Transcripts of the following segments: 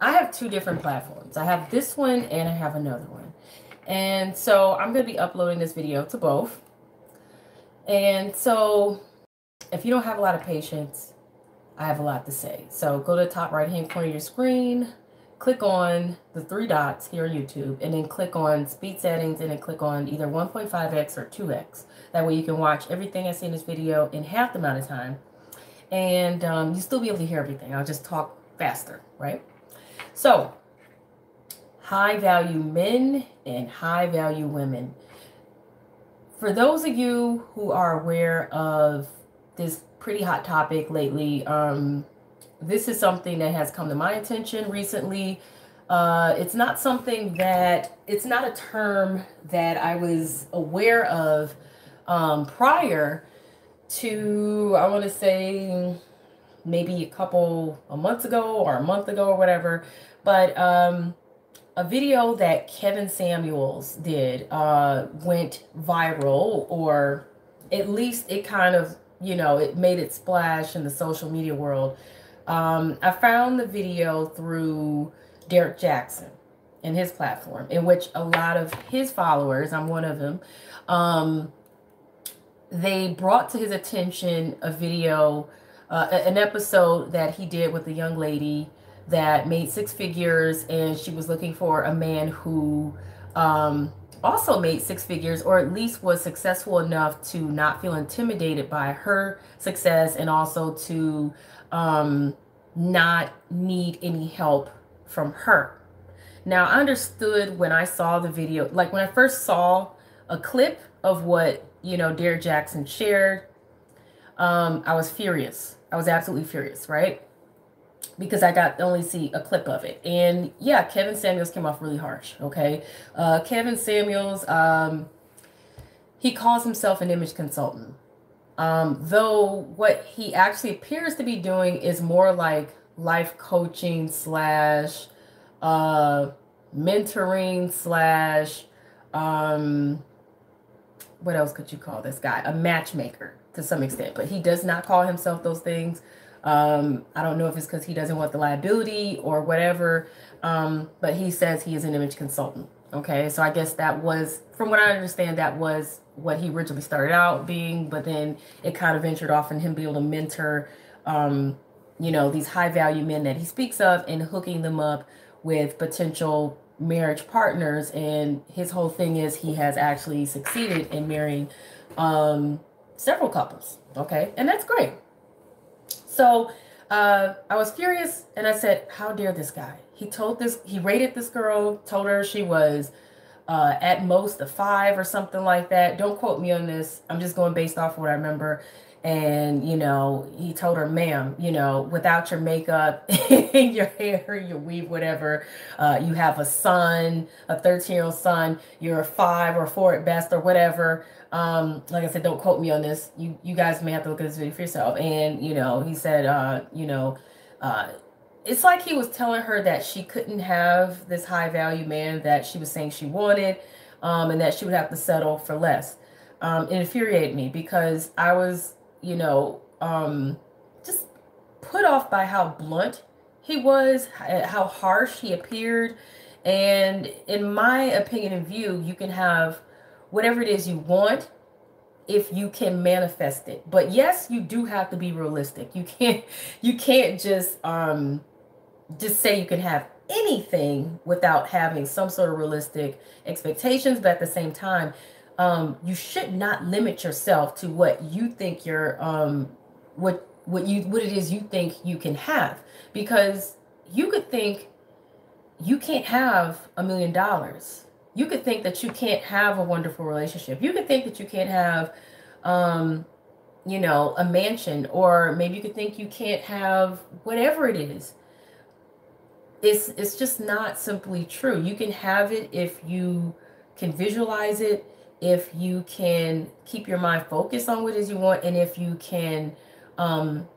I have two different platforms. I have this one and I have another one. And so I'm going to be uploading this video to both. And so if you don't have a lot of patience, I have a lot to say. So go to the top right hand corner of your screen, click on the three dots here on YouTube, and then click on speed settings and then click on either 1.5x or 2x. That way you can watch everything I see in this video in half the amount of time. And um, you still be able to hear everything. I'll just talk faster, right? So, high value men and high value women. For those of you who are aware of this pretty hot topic lately, um, this is something that has come to my attention recently. Uh, it's not something that, it's not a term that I was aware of um, prior to, I want to say, maybe a couple a months ago or a month ago or whatever. But um, a video that Kevin Samuels did uh, went viral, or at least it kind of, you know, it made it splash in the social media world. Um, I found the video through Derrick Jaxn and his platform, in which a lot of his followers, I'm one of them, um, they brought to his attention a video uh, an episode that he did with a young lady that made six figures and she was looking for a man who um, also made six figures or at least was successful enough to not feel intimidated by her success and also to um, not need any help from her. Now, I understood when I saw the video, like when I first saw a clip of what, you know, Derrick Jaxn shared, um, I was furious I was absolutely furious, right? Because I got only see a clip of it. And yeah, Kevin Samuels came off really harsh, okay? Uh, Kevin Samuels, um, he calls himself an image consultant. Um, though what he actually appears to be doing is more like life coaching slash uh, mentoring slash um, what else could you call this guy? A matchmaker to some extent, but he does not call himself those things. Um, I don't know if it's because he doesn't want the liability or whatever, um, but he says he is an image consultant. Okay, so I guess that was, from what I understand, that was what he originally started out being, but then it kind of ventured off and him being able to mentor, um, you know, these high value men that he speaks of and hooking them up with potential marriage partners. And his whole thing is he has actually succeeded in marrying um, several couples. Okay. And that's great. So uh, I was furious and I said, How dare this guy? He told this, he rated this girl, told her she was uh, at most a five or something like that. Don't quote me on this. I'm just going based off what I remember and you know he told her ma'am you know without your makeup your hair your weave whatever uh, you have a son a 13 year old son you're a five or four at best or whatever um, like i said don't quote me on this. You you guys may have to look at this video for yourself. And you know he said uh, you know uh, it's like he was telling her that she couldn't have this high value man that she was saying she wanted um, and that she would have to settle for less. Um, it infuriated me because i was you know, um, just put off by how blunt he was, how harsh he appeared. And in my opinion and view, you can have whatever it is you want if you can manifest it. But yes, you do have to be realistic. You can't you can't just um just say you can have anything without having some sort of realistic expectations, but at the same time, um, you should not limit yourself to what you think you're um, what what you what it is you think you can have because you could think you can't have a million dollars you could think that you can't have a wonderful relationship. You could think that you can't have um you know a mansion or maybe you could think you can't have whatever it is. It's it's just not simply true. You can have it if you can visualize it if you can keep your mind focused on what it is you want and if you can um,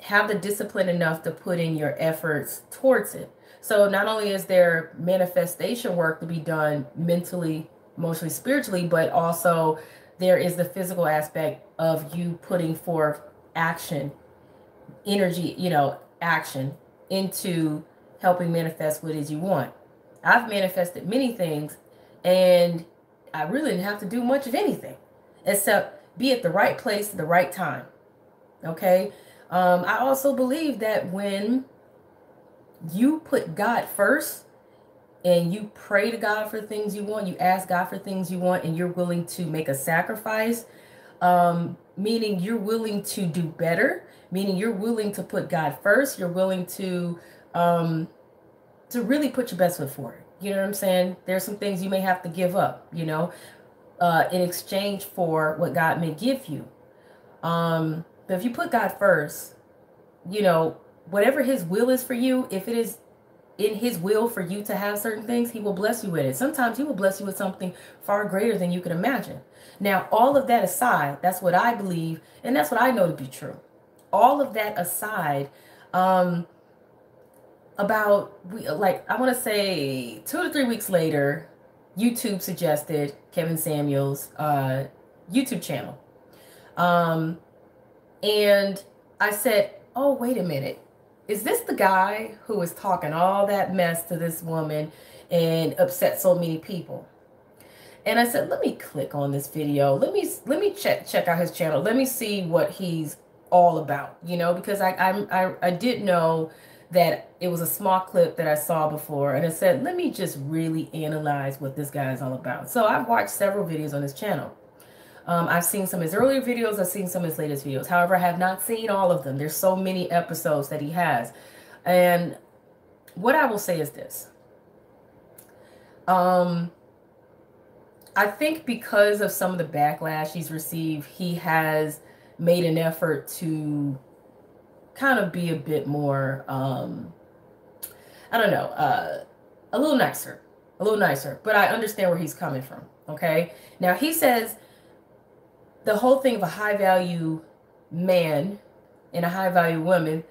have the discipline enough to put in your efforts towards it. So not only is there manifestation work to be done mentally, emotionally, spiritually, but also there is the physical aspect of you putting forth action, energy, you know, action into helping manifest what it is you want. I've manifested many things and I really didn't have to do much of anything except be at the right place at the right time. Okay. Um, I also believe that when you put God first and you pray to God for things you want, you ask God for things you want, and you're willing to make a sacrifice, um, meaning you're willing to do better, meaning you're willing to put God first, you're willing to um, to really put your best foot forward. You know what I'm saying? There's some things you may have to give up, you know, uh, in exchange for what God may give you. Um, but if you put God first, you know, whatever His will is for you, if it is in His will for you to have certain things, He will bless you with it. Sometimes He will bless you with something far greater than you could imagine. Now, all of that aside, that's what I believe, and that's what I know to be true. All of that aside, um, about we like I want to say two to three weeks later, YouTube suggested Kevin Samuels' uh, YouTube channel, um, and I said, "Oh, wait a minute, is this the guy who was talking all that mess to this woman and upset so many people?" And I said, "Let me click on this video. Let me let me check check out his channel. Let me see what he's all about. You know, because I I I, I did know." that it was a small clip that I saw before and I said, let me just really analyze what this guy is all about. So I've watched several videos on his channel. Um, I've seen some of his earlier videos. I've seen some of his latest videos. However, I have not seen all of them. There's so many episodes that he has. And what I will say is this. Um, I think because of some of the backlash he's received, he has made an effort to kind of be a bit more um I don't know, uh a little nicer. A little nicer, but I understand where he's coming from, okay? Now he says the whole thing of a high value man and a high value woman,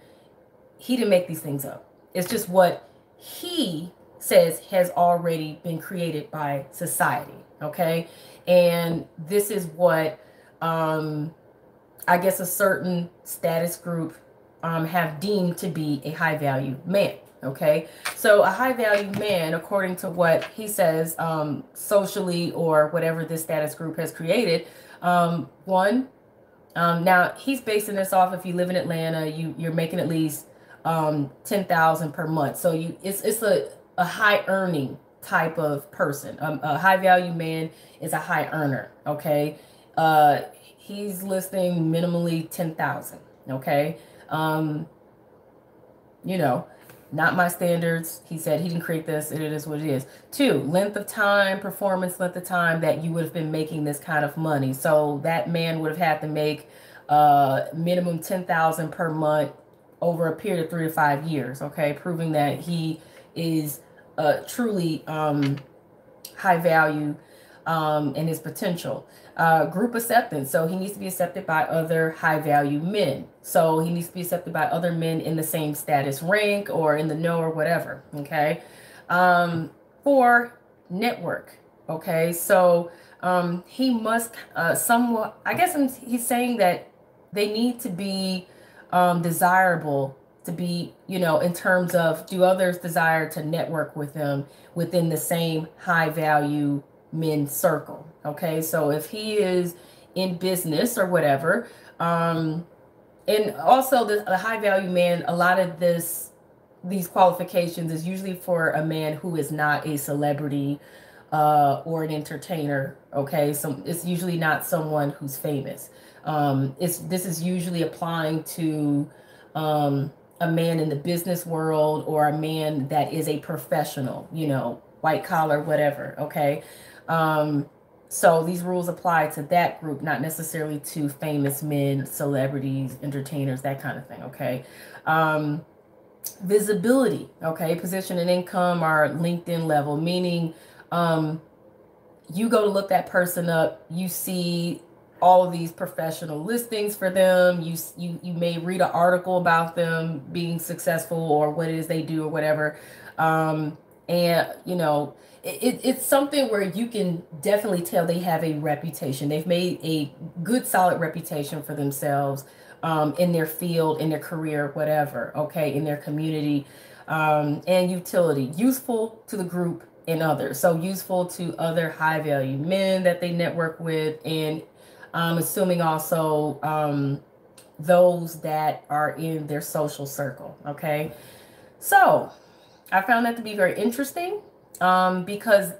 he didn't make these things up. It's just what he says has already been created by society, okay? And this is what um I guess a certain status group um, have deemed to be a high value man. Okay, so a high value man, according to what he says, um, socially or whatever this status group has created, um, one, um, now he's basing this off if you live in Atlanta, you you're making at least um, ten thousand per month. So you it's it's a a high earning type of person. Um, a high value man is a high earner. Okay, uh, he's listing minimally ten thousand. Okay. Um, you know, not my standards. He said he didn't create this. It is what it is. Two, length of time, performance length of time that you would have been making this kind of money. So that man would have had to make uh, minimum 10000 per month over a period of three to five years. Okay, proving that he is uh, truly um, high value um, and his potential. Uh, group acceptance. So he needs to be accepted by other high value men. So he needs to be accepted by other men in the same status rank or in the know or whatever. Okay. Um, for network. Okay. So um, he must uh, somewhat, I guess I'm, he's saying that they need to be um, desirable to be, you know, in terms of do others desire to network with them within the same high value men circle. Okay, so if he is in business or whatever, um, and also the, the high value man, a lot of this these qualifications is usually for a man who is not a celebrity uh, or an entertainer. Okay, so it's usually not someone who's famous. Um, it's this is usually applying to um, a man in the business world or a man that is a professional, you know, white collar, whatever. Okay, um, so these rules apply to that group, not necessarily to famous men, celebrities, entertainers, that kind of thing. Okay. Um, visibility. Okay. Position and income are LinkedIn level, meaning um, you go to look that person up, you see all of these professional listings for them. You you you may read an article about them being successful or what it is they do or whatever. Um, and you know it, it's something where you can definitely tell they have a reputation. They've made a good, solid reputation for themselves um, in their field, in their career, whatever. Okay, in their community. um, and utility, useful to the group and others. So useful to other high value men that they network with, and I'm assuming also um, those that are in their social circle. Okay. So I found that to be very interesting um, because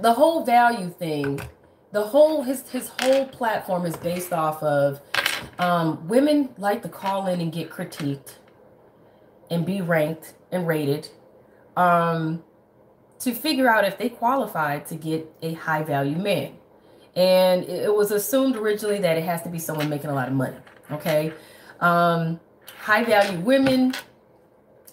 the whole value thing, the whole his his whole platform is based off of um, women like to call in and get critiqued and be ranked and rated um, to figure out if they qualify to get a high value man. And it was assumed originally that it has to be someone making a lot of money. Okay. Um, high value women.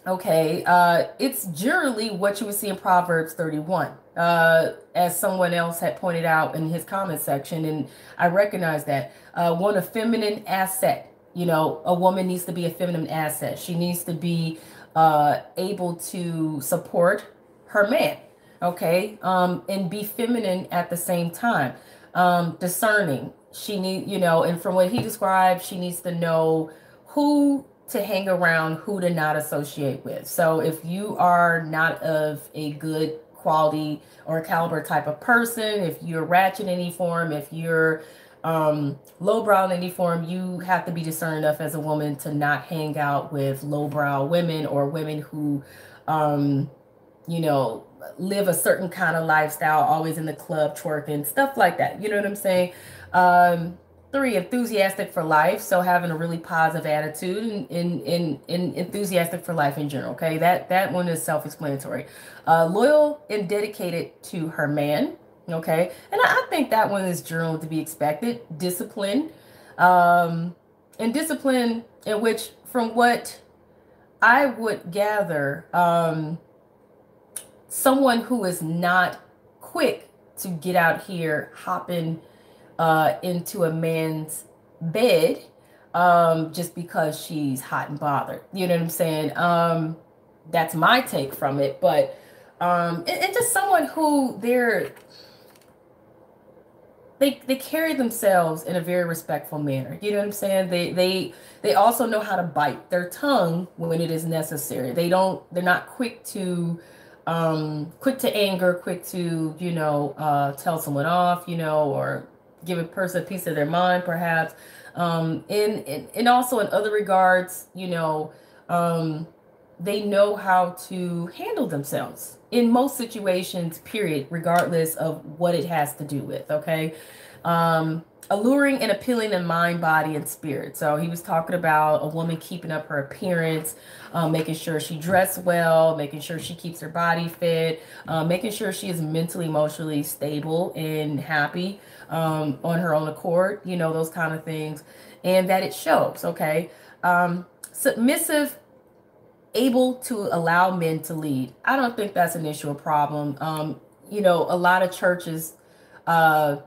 Okay. Uh, it's generally what you would see in Proverbs 31. Uh, as someone else had pointed out in his comment section, and I recognize that uh, one a feminine asset. You know, a woman needs to be a feminine asset. She needs to be uh, able to support her man, okay, um, and be feminine at the same time um, discerning. She need, you know, and from what he described, she needs to know who to hang around, who to not associate with. So if you are not of a good quality or caliber type of person, if you're ratchet in any form, if you're um, lowbrow in any form, you have to be discerning enough as a woman to not hang out with lowbrow women or women who, um, you know, live a certain kind of lifestyle, always in the club, twerking, stuff like that. You know what I'm saying? Um, three, enthusiastic for life. So having a really positive attitude and, and, and, enthusiastic for life in general. Okay. That, that one is self-explanatory. Uh, loyal and dedicated to her man. Okay. And I, I think that one is general to be expected. Discipline. Um, and discipline in which from what I would gather, um, someone who is not quick to get out here hopping uh, into a man's bed um, just because she's hot and bothered. You know what I'm saying? Um, that's my take from it. But um, and, and just someone who they're they they carry themselves in a very respectful manner. You know what I'm saying? They they they also know how to bite their tongue when it is necessary. They don't they're not quick to um, quick to anger, quick to, you know, uh, tell someone off, you know, or give a person a piece of their mind, perhaps. Um, and, and, and also in other regards, you know, um, they know how to handle themselves in most situations, period, regardless of what it has to do with. Okay. Um, alluring and appealing in mind, body, and spirit. So he was talking about a woman keeping up her appearance, um, making sure she dressed well, making sure she keeps her body fit, um, making sure she is mentally, emotionally stable and happy um, on her own accord, you know, those kind of things, and that it shows, okay? Um, submissive able to allow men to lead. I don't think that's an issue or problem. Um, you know, a lot of churches uh,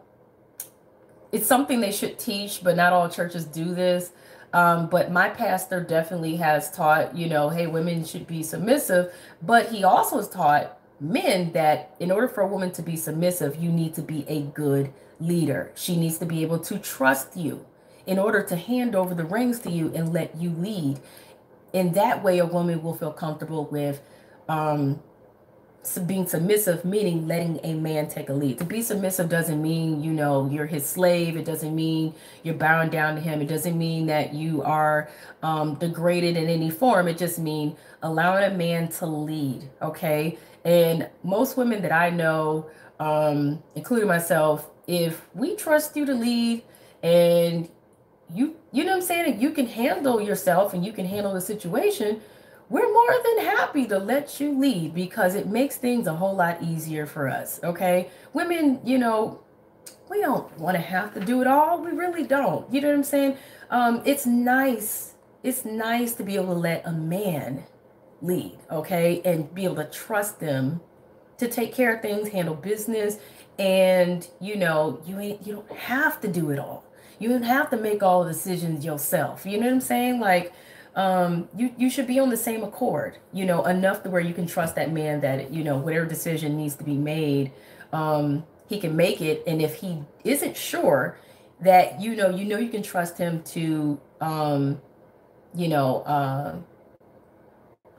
it's something they should teach, but not all churches do this. Um, but my pastor definitely has taught, you know, hey, women should be submissive. But he also has taught men that in order for a woman to be submissive, you need to be a good leader. She needs to be able to trust you in order to hand over the reins to you and let you lead. In that way, a woman will feel comfortable with um, being submissive meaning letting a man take a lead. To be submissive doesn't mean you know you're his slave. It doesn't mean you're bowing down to him. It doesn't mean that you are um, degraded in any form. It just means allowing a man to lead okay? And most women that i know um, including myself if we trust you to lead and you you know what i'm saying you can handle yourself and you can handle the situation we're more than happy to let you lead because it makes things a whole lot easier for us. Okay. Women, you know, we don't want to have to do it all. We really don't. You know what I'm saying? Um, it's nice. It's nice to be able to let a man lead, okay, and be able to trust them to take care of things, handle business, and you know, you ain't you don't have to do it all. You don't have to make all the decisions yourself. You know what I'm saying? Like um, you you should be on the same accord, you know, enough to where you can trust that man that you know whatever decision needs to be made, um, he can make it. And if he isn't sure, that you know you know you can trust him to, um, you know, uh,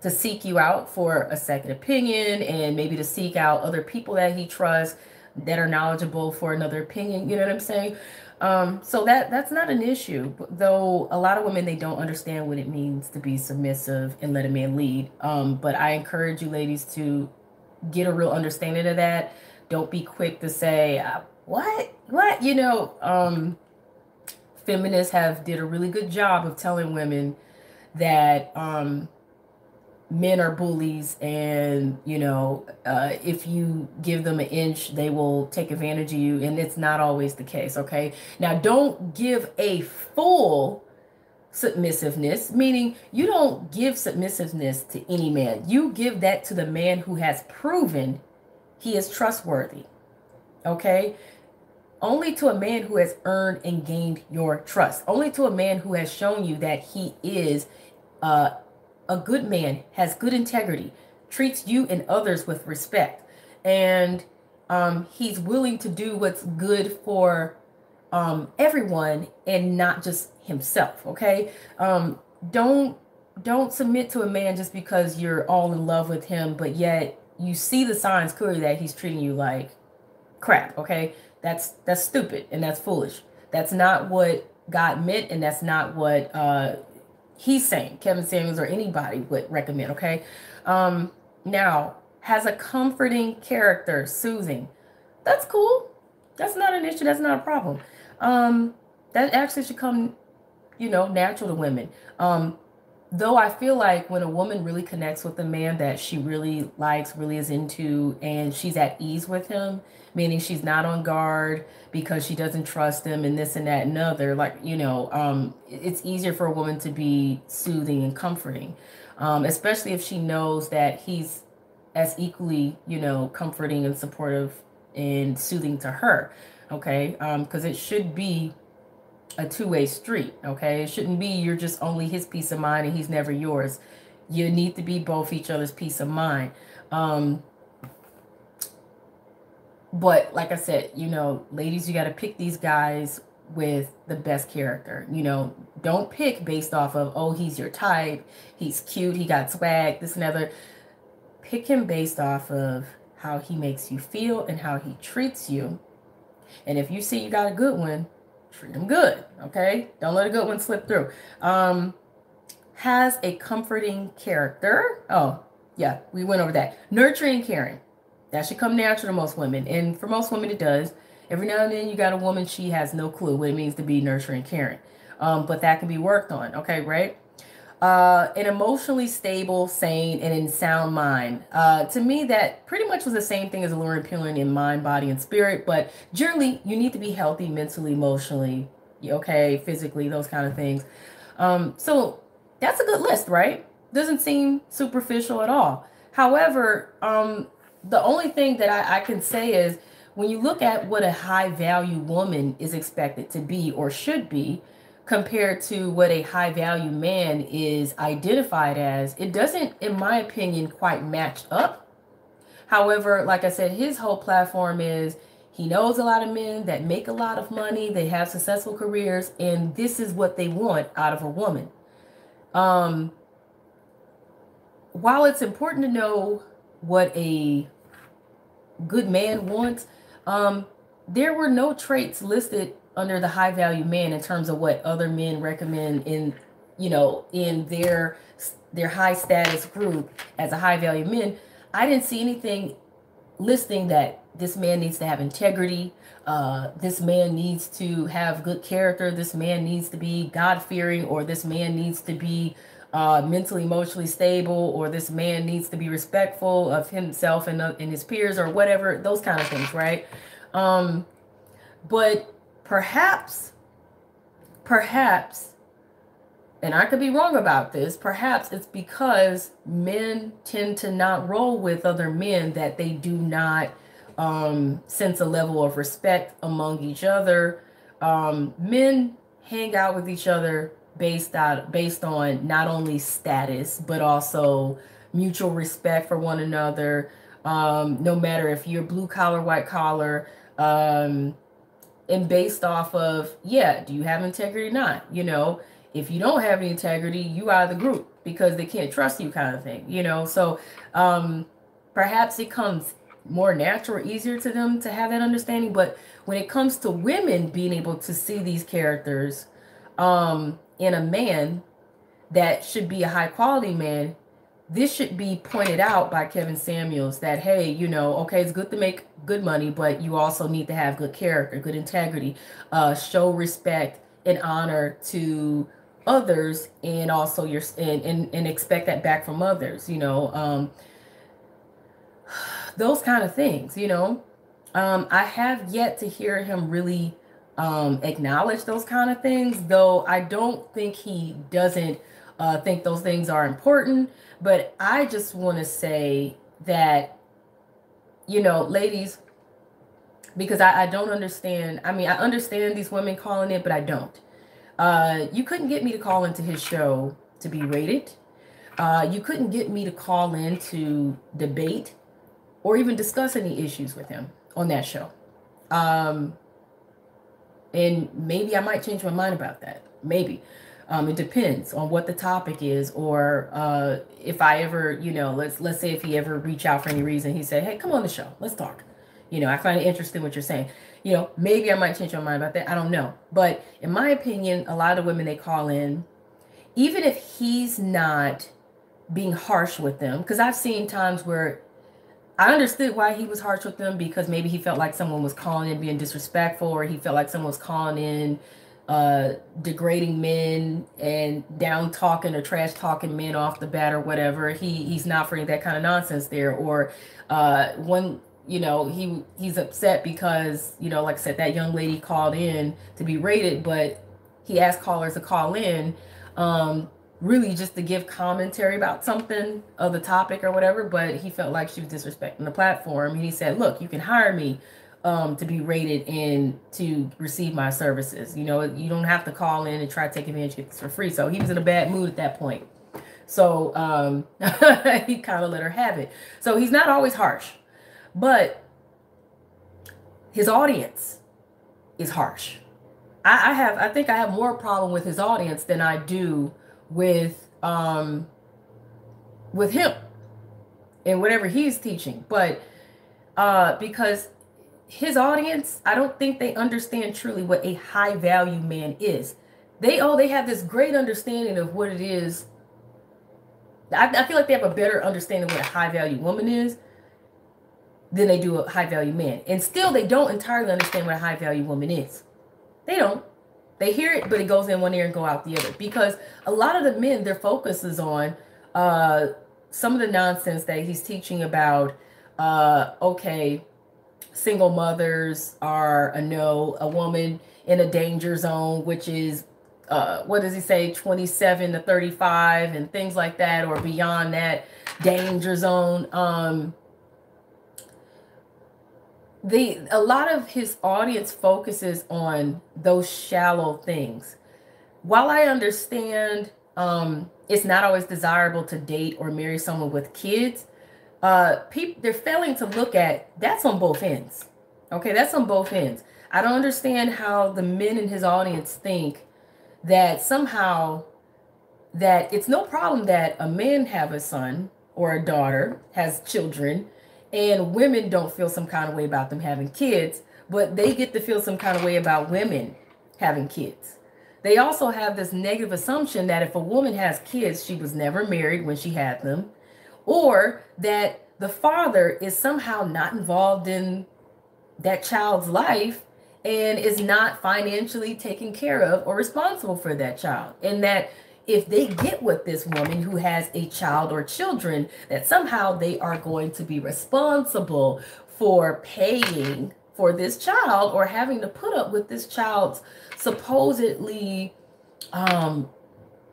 to seek you out for a second opinion and maybe to seek out other people that he trusts that are knowledgeable for another opinion. You know what I'm saying? Um, so that that's not an issue. Though a lot of women they don't understand what it means to be submissive and let a man lead. Um, but I encourage you ladies to get a real understanding of that. Don't be quick to say uh, what what you know. Um, feminists have did a really good job of telling women that um, men are bullies and you know uh, if you give them an inch they will take advantage of you and it's not always the case okay? Now don't give a full submissiveness meaning you don't give submissiveness to any man. You give that to the man who has proven he is trustworthy okay? Only to a man who has earned and gained your trust. Only to a man who has shown you that he is uh, a good man has good integrity, treats you and others with respect, and um, he's willing to do what's good for um, everyone and not just himself. Okay, um, don't don't submit to a man just because you're all in love with him, but yet you see the signs clearly that he's treating you like crap. Okay, that's that's stupid and that's foolish. That's not what God meant, and that's not what uh, he's saying Kevin Samuels or anybody would recommend. Okay. Um, now has a comforting character, soothing. That's cool. That's not an issue. That's not a problem. Um, that actually should come, you know, natural to women. Um, though I feel like when a woman really connects with a man that she really likes, really is into, and she's at ease with him, meaning she's not on guard because she doesn't trust him and this and that and other, like, you know, um, it's easier for a woman to be soothing and comforting, um, especially if she knows that he's as equally, you know, comforting and supportive and soothing to her. Okay. Because um, it should be a two-way street okay? It shouldn't be you're just only his peace of mind and he's never yours. You need to be both each other's peace of mind. Um but like i said you know ladies you got to pick these guys with the best character. You know don't pick based off of oh he's your type he's cute he got swag this and other. Pick him based off of how he makes you feel and how he treats you. And if you see you got a good one treat them good. Okay. Don't let a good one slip through. Um, has a comforting character. Oh, yeah, we went over that. Nurturing, caring. That should come natural to most women. And for most women, it does. Every now and then, you got a woman, she has no clue what it means to be nurturing, caring. Um, but that can be worked on. Okay, right? Uh, an emotionally stable, sane, and in sound mind. Uh, to me, that pretty much was the same thing as alluring, appealing in mind, body, and spirit. But generally, you need to be healthy mentally, emotionally, okay, physically, those kind of things. Um, so that's a good list, right? Doesn't seem superficial at all. However, um, the only thing that I, I can say is when you look at what a high value woman is expected to be or should be, compared to what a high value man is identified as, it doesn't, in my opinion, quite match up. However, like I said, his whole platform is he knows a lot of men that make a lot of money, they have successful careers, and this is what they want out of a woman. Um, while it's important to know what a good man wants, um, there were no traits listed under the high value man in terms of what other men recommend in you know in their their high status group as a high value men. I didn't see anything listing that this man needs to have integrity uh, this man needs to have good character this man needs to be god-fearing or this man needs to be uh, mentally emotionally stable or this man needs to be respectful of himself and, uh, and his peers or whatever those kind of things right? Um, but perhaps, perhaps, and I could be wrong about this, perhaps it's because men tend to not roll with other men that they do not um, sense a level of respect among each other. Um, men hang out with each other based out based on not only status but also mutual respect for one another. Um, no matter if you're blue collar, white collar, um, and based off of yeah do you have integrity or not you know if you don't have any integrity, you out of the group because they can't trust you, kind of thing, you know. So um, perhaps it comes more natural, easier to them to have that understanding. But when it comes to women being able to see these characters um, in a man that should be a high quality man, this should be pointed out by Kevin Samuels that hey, you know, okay, it's good to make good money, but you also need to have good character, good integrity, uh, show respect and honor to others, and also your and and, and expect that back from others. You know, um, those kind of things. You know, um, I have yet to hear him really um, acknowledge those kind of things, though. I don't think he doesn't uh, think those things are important. But I just want to say that, you know, ladies, because I, I don't understand. I mean, I understand these women calling it, but I don't. Uh, you couldn't get me to call into his show to be rated. Uh, you couldn't get me to call in to debate or even discuss any issues with him on that show. Um, and maybe I might change my mind about that. Maybe. Um, it depends on what the topic is, or uh, if I ever, you know, let's let's say if he ever reach out for any reason, he said, "Hey, come on the show, let's talk." You know, I find it interesting what you're saying. You know, maybe I might change my mind about that. I don't know, but in my opinion, a lot of women they call in, even if he's not being harsh with them, because I've seen times where I understood why he was harsh with them because maybe he felt like someone was calling in being disrespectful, or he felt like someone was calling in uh, degrading men and down talking or trash talking men off the bat or whatever. He he's not for any that kind of nonsense there. Or uh, one, you know, he he's upset because you know, like I said, that young lady called in to be rated, but he asked callers to call in. Um, really just to give commentary about something of the topic or whatever, but he felt like she was disrespecting the platform. And he said, Look, you can hire me um, to be rated and to receive my services. You know, you don't have to call in and try to take advantage of for free. So he was in a bad mood at that point. So um, he kind of let her have it. So he's not always harsh, but his audience is harsh. I, I have, I think I have more problem with his audience than I do with um, with him and whatever he's teaching. But uh, because his audience, I don't think they understand truly what a high value man is. They oh, they have this great understanding of what it is. I, I feel like they have a better understanding of what a high value woman is than they do a high value man. And still they don't entirely understand what a high value woman is. They don't. They hear it, but it goes in one ear and go out the other. Because a lot of the men, their focus is on uh some of the nonsense that he's teaching about uh okay single mothers are a no, a woman in a danger zone, which is uh, what does he say, 27 to 35 and things like that, or beyond that danger zone. Um, the a lot of his audience focuses on those shallow things. While I understand um, it's not always desirable to date or marry someone with kids, uh people they're failing to look at that's on both ends okay? That's on both ends. I don't understand how the men in his audience think that somehow that it's no problem that a man have a son or a daughter has children and women don't feel some kind of way about them having kids but they get to feel some kind of way about women having kids. They also have this negative assumption that if a woman has kids she was never married when she had them or that the father is somehow not involved in that child's life and is not financially taken care of or responsible for that child. And that if they get with this woman who has a child or children, that somehow they are going to be responsible for paying for this child or having to put up with this child's supposedly um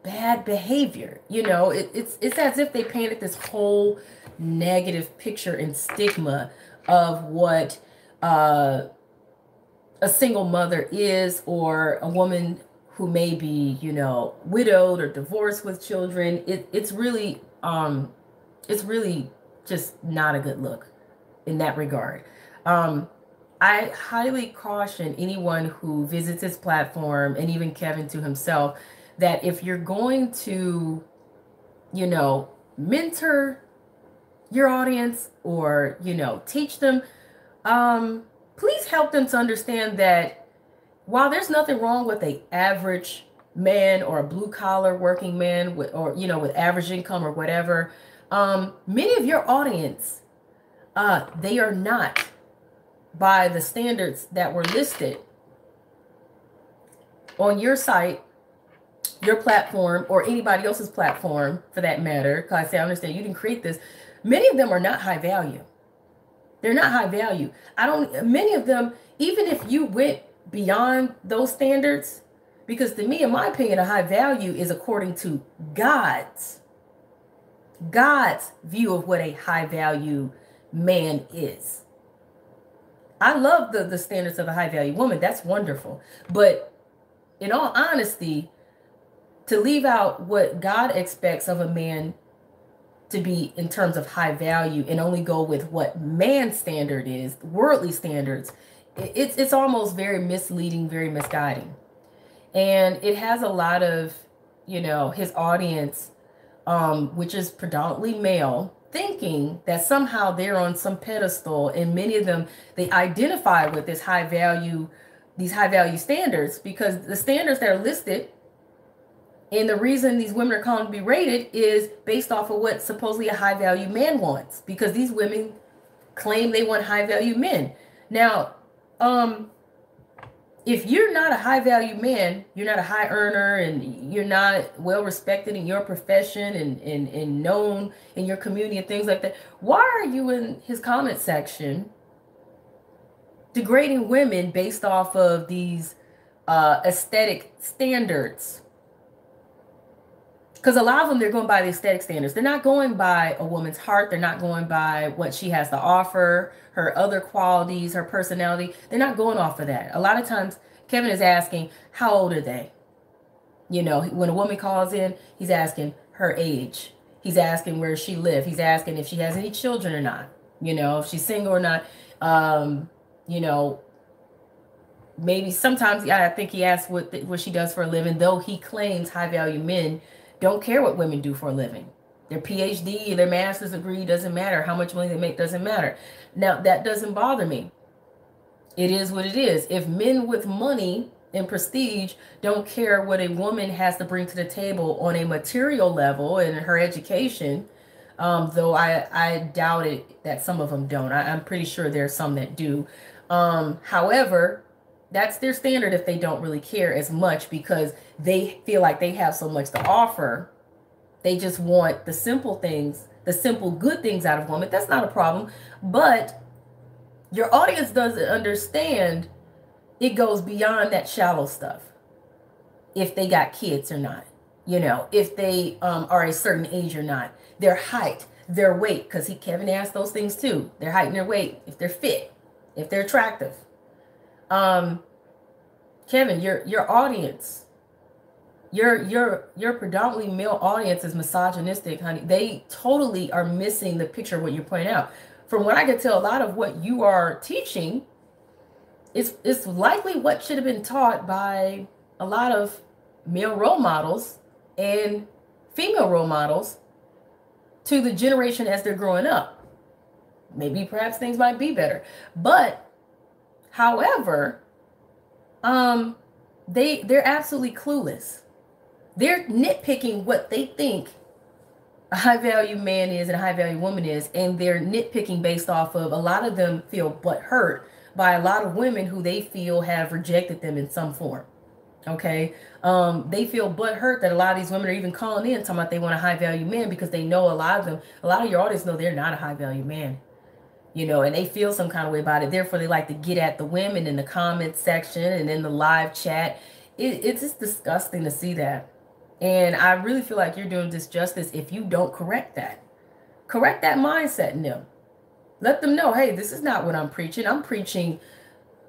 bad behavior. You know, it, it's it's as if they painted this whole negative picture and stigma of what uh, a single mother is, or a woman who may be, you know, widowed or divorced with children. It, it's really, um, it's really just not a good look in that regard. Um, I highly caution anyone who visits his platform and even Kevin to himself that if you're going to, you know, mentor your audience or, you know, teach them, um, please help them to understand that while there's nothing wrong with a average man or a blue collar working man with or you know with average income or whatever um many of your audience uh they are not by the standards that were listed on your site your platform or anybody else's platform for that matter because i understand you didn't create this many of them are not high value they're not high value i don't many of them even if you went beyond those standards because to me, in my opinion, a high value is according to God's God's view of what a high value man is. I love the, the standards of a high value woman. That's wonderful. But in all honesty, to leave out what God expects of a man to be in terms of high value and only go with what man standard is, worldly standards, it's it's almost very misleading, very misguiding. And it has a lot of you know his audience um which is predominantly male thinking that somehow they're on some pedestal and many of them they identify with this high value these high value standards because the standards that are listed and the reason these women are calling to be rated is based off of what supposedly a high value man wants because these women claim they want high value men now um if you're not a high value man, you're not a high earner and you're not well respected in your profession and, and, and known in your community and things like that, why are you in his comment section degrading women based off of these uh, aesthetic standards? Because a lot of them, they're going by the aesthetic standards. They're not going by a woman's heart. They're not going by what she has to offer, her other qualities, her personality. They're not going off of that. A lot of times, Kevin is asking, how old are they? You know, when a woman calls in, he's asking her age. He's asking where she live. He's asking if she has any children or not. You know, if she's single or not. Um, you know, maybe sometimes I think he asks what what she does for a living, though he claims high value men don't care what women do for a living. Their PhD, their master's degree doesn't matter. How much money they make doesn't matter. Now, that doesn't bother me. It is what it is. If men with money and prestige don't care what a woman has to bring to the table on a material level and her education, um, though I, I doubt it that some of them don't. I, am pretty sure there's some that do. Um, however, that's their standard if they don't really care as much because they feel like they have so much to offer. They just want the simple things, the simple good things out of women. That's not a problem. But your audience doesn't understand it goes beyond that shallow stuff. If they got kids or not, you know, if they um, are a certain age or not, their height, their weight, because he Kevin asked those things too. Their height and their weight, if they're fit, if they're attractive. Um, Kevin, your your audience, your your your predominantly male audience is misogynistic, honey. They totally are missing the picture of what you're pointing out. From what I can tell, a lot of what you are teaching is is likely what should have been taught by a lot of male role models and female role models to the generation as they're growing up. Maybe perhaps things might be better. But however, um, they they're absolutely clueless. They're nitpicking what they think a high value man is and a high value woman is, and they're nitpicking based off of a lot of them feel but hurt by a lot of women who they feel have rejected them in some form. Okay. Um, they feel but hurt that a lot of these women are even calling in talking about they want a high value man because they know a lot of them, a lot of your audience know they're not a high value man you know, and they feel some kind of way about it. Therefore, they like to get at the women in the comment section and in the live chat. It, it's just disgusting to see that. And I really feel like you're doing disjustice if you don't correct that. Correct that mindset in them. Let them know, hey, this is not what I'm preaching. I'm preaching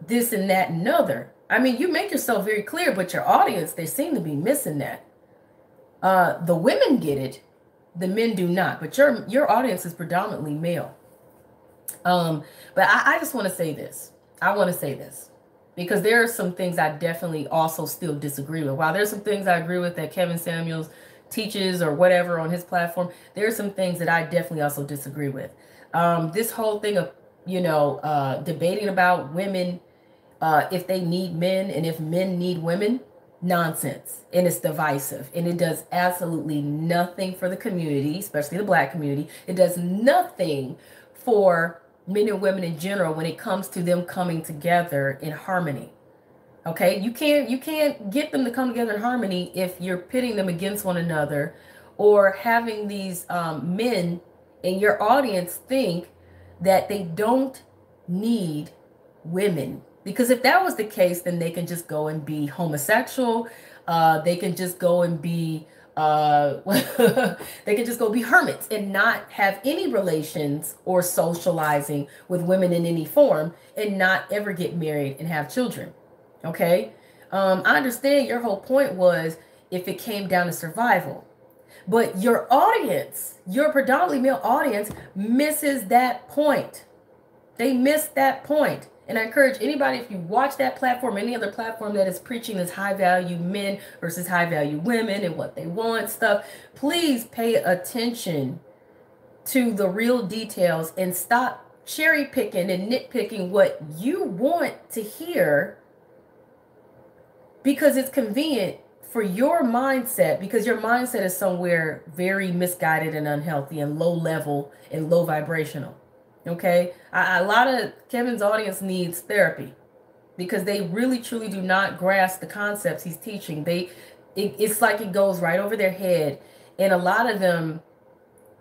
this and that and other. I mean, you make yourself very clear, but your audience, they seem to be missing that. Uh, the women get it, the men do not. But your your audience is predominantly male. Um, but I, I just want to say this. I want to say this. because there are some things I definitely also still disagree with. While there's some things I agree with that Kevin Samuels teaches or whatever on his platform, there are some things that I definitely also disagree with. Um, this whole thing of, you know, uh, debating about women, uh, if they need men and if men need women, nonsense. And it's divisive. And it does absolutely nothing for the community, especially the black community. It does nothing for men and women in general when it comes to them coming together in harmony. Okay, you can't you can't get them to come together in harmony if you're pitting them against one another or having these um, men in your audience think that they don't need women. Because if that was the case, then they can just go and be homosexual. Uh, they can just go and be uh, they can just go be hermits and not have any relations or socializing with women in any form and not ever get married and have children. Okay. Um, I understand your whole point was if it came down to survival, but your audience, your predominantly male audience, misses that point. They miss that point. And I encourage anybody, if you watch that platform, any other platform that is preaching this high value men versus high value women and what they want stuff, please pay attention to the real details and stop cherry picking and nitpicking what you want to hear because it's convenient for your mindset because your mindset is somewhere very misguided and unhealthy and low level and low vibrational. Okay. A, a lot of Kevin's audience needs therapy because they really truly do not grasp the concepts he's teaching. They it, it's like it goes right over their head. And a lot of them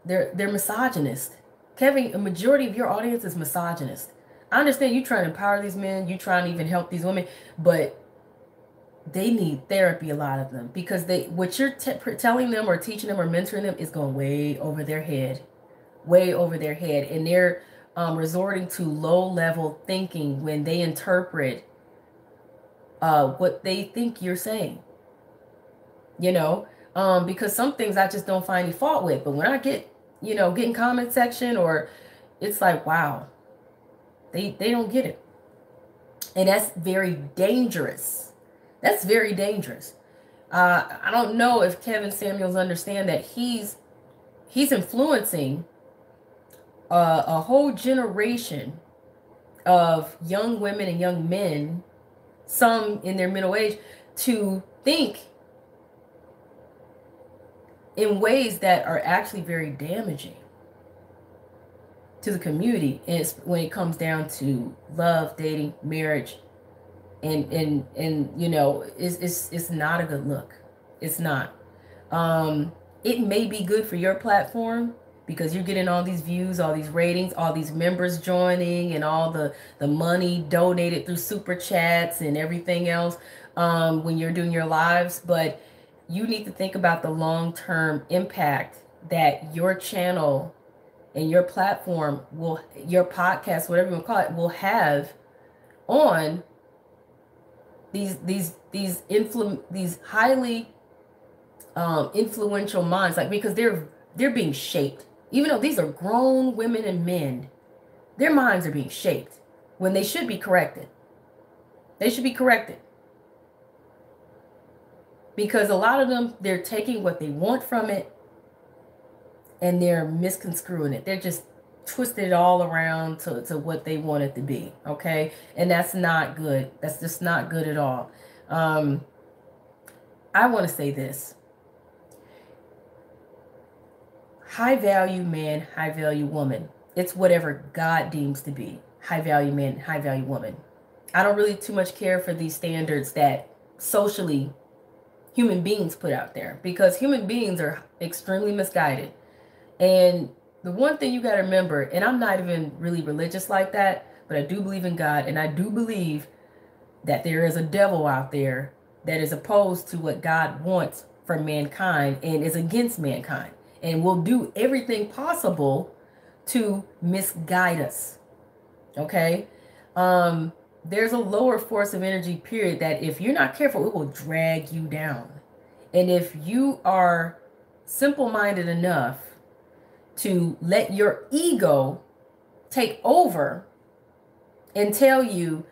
they're they're misogynist. Kevin, a majority of your audience is misogynist. I understand you're trying to empower these men, you're trying to even help these women, but they need therapy a lot of them because they what you're t- telling them or teaching them or mentoring them is going way over their head way over their head and they're um, resorting to low level thinking when they interpret uh, what they think you're saying you know? Um, because some things i just don't find any fault with but when i get you know getting comment section or it's like wow they they don't get it. And that's very dangerous. That's very dangerous. Uh, i don't know if kevin samuels understand that he's he's influencing uh, a whole generation of young women and young men, some in their middle age, to think in ways that are actually very damaging to the community. And it's when it comes down to love dating marriage and and and you know it's it's, it's not a good look. It's not. Um it may be good for your platform because you're getting all these views, all these ratings, all these members joining, and all the the money donated through super chats and everything else um, when you're doing your lives. But you need to think about the long term impact that your channel and your platform will, your podcast, whatever you want to call it, will have on these these these influ these highly um, influential minds, like because they're they're being shaped even though these are grown women and men, their minds are being shaped when they should be corrected. They should be corrected. Because a lot of them, they're taking what they want from it and they're misconstruing it. They're just twisted it all around to, to what they want it to be. Okay. And that's not good. That's just not good at all. Um, I want to say this high value man, high value woman. It's whatever God deems to be high value man, high value woman. I don't really too much care for these standards that socially human beings put out there because human beings are extremely misguided. And the one thing you got to remember, and I'm not even really religious like that, but I do believe in God and I do believe that there is a devil out there that is opposed to what God wants for mankind and is against mankind and will do everything possible to misguide us. Okay? Um, there's a lower force of energy period that if you're not careful, it will drag you down. And if you are simple minded enough to let your ego take over and tell you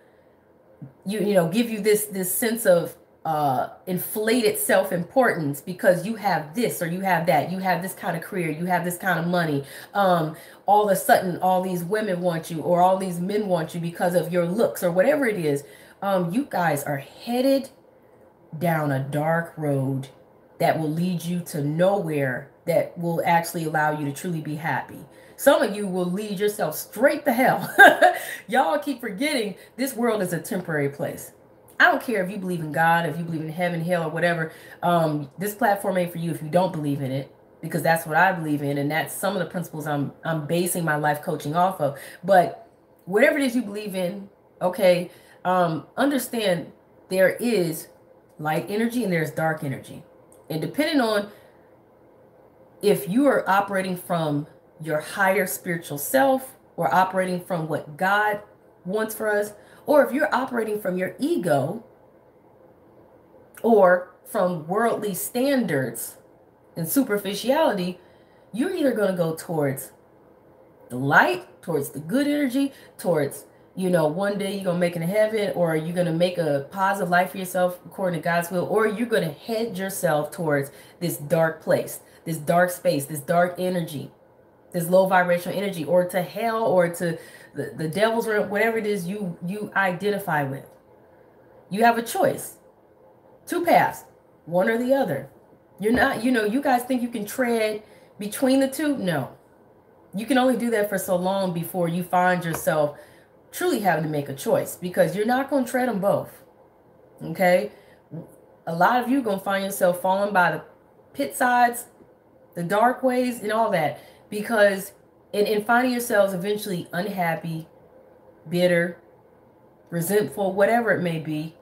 you you know give you this this sense of uh, inflated self importance because you have this or you have that, you have this kind of career, you have this kind of money. Um, all of a sudden, all these women want you, or all these men want you because of your looks, or whatever it is. Um, you guys are headed down a dark road that will lead you to nowhere that will actually allow you to truly be happy. Some of you will lead yourself straight to hell. Y'all keep forgetting this world is a temporary place. I don't care if you believe in God, if you believe in heaven, hell, or whatever. Um, this platform ain't for you if you don't believe in it, because that's what I believe in, and that's some of the principles I'm I'm basing my life coaching off of. But whatever it is you believe in, okay, um, understand there is light energy and there's dark energy, and depending on if you are operating from your higher spiritual self or operating from what God wants for us or if you're operating from your ego or from worldly standards and superficiality, you're either going to go towards the light, towards the good energy, towards, you know, one day you're going to make it in heaven, or you're going to make a positive life for yourself according to God's will, or you're going to head yourself towards this dark place, this dark space, this dark energy, this low vibrational energy, or to hell, or to the, the devil's realm, whatever it is you you identify with. You have a choice. Two paths, one or the other. You're not, you know, you guys think you can tread between the two? No. You can only do that for so long before you find yourself truly having to make a choice because you're not going to tread them both. Okay? A lot of you going to find yourself falling by the pit sides, the dark ways, and all that because and, and finding yourselves eventually unhappy, bitter, resentful, whatever it may be,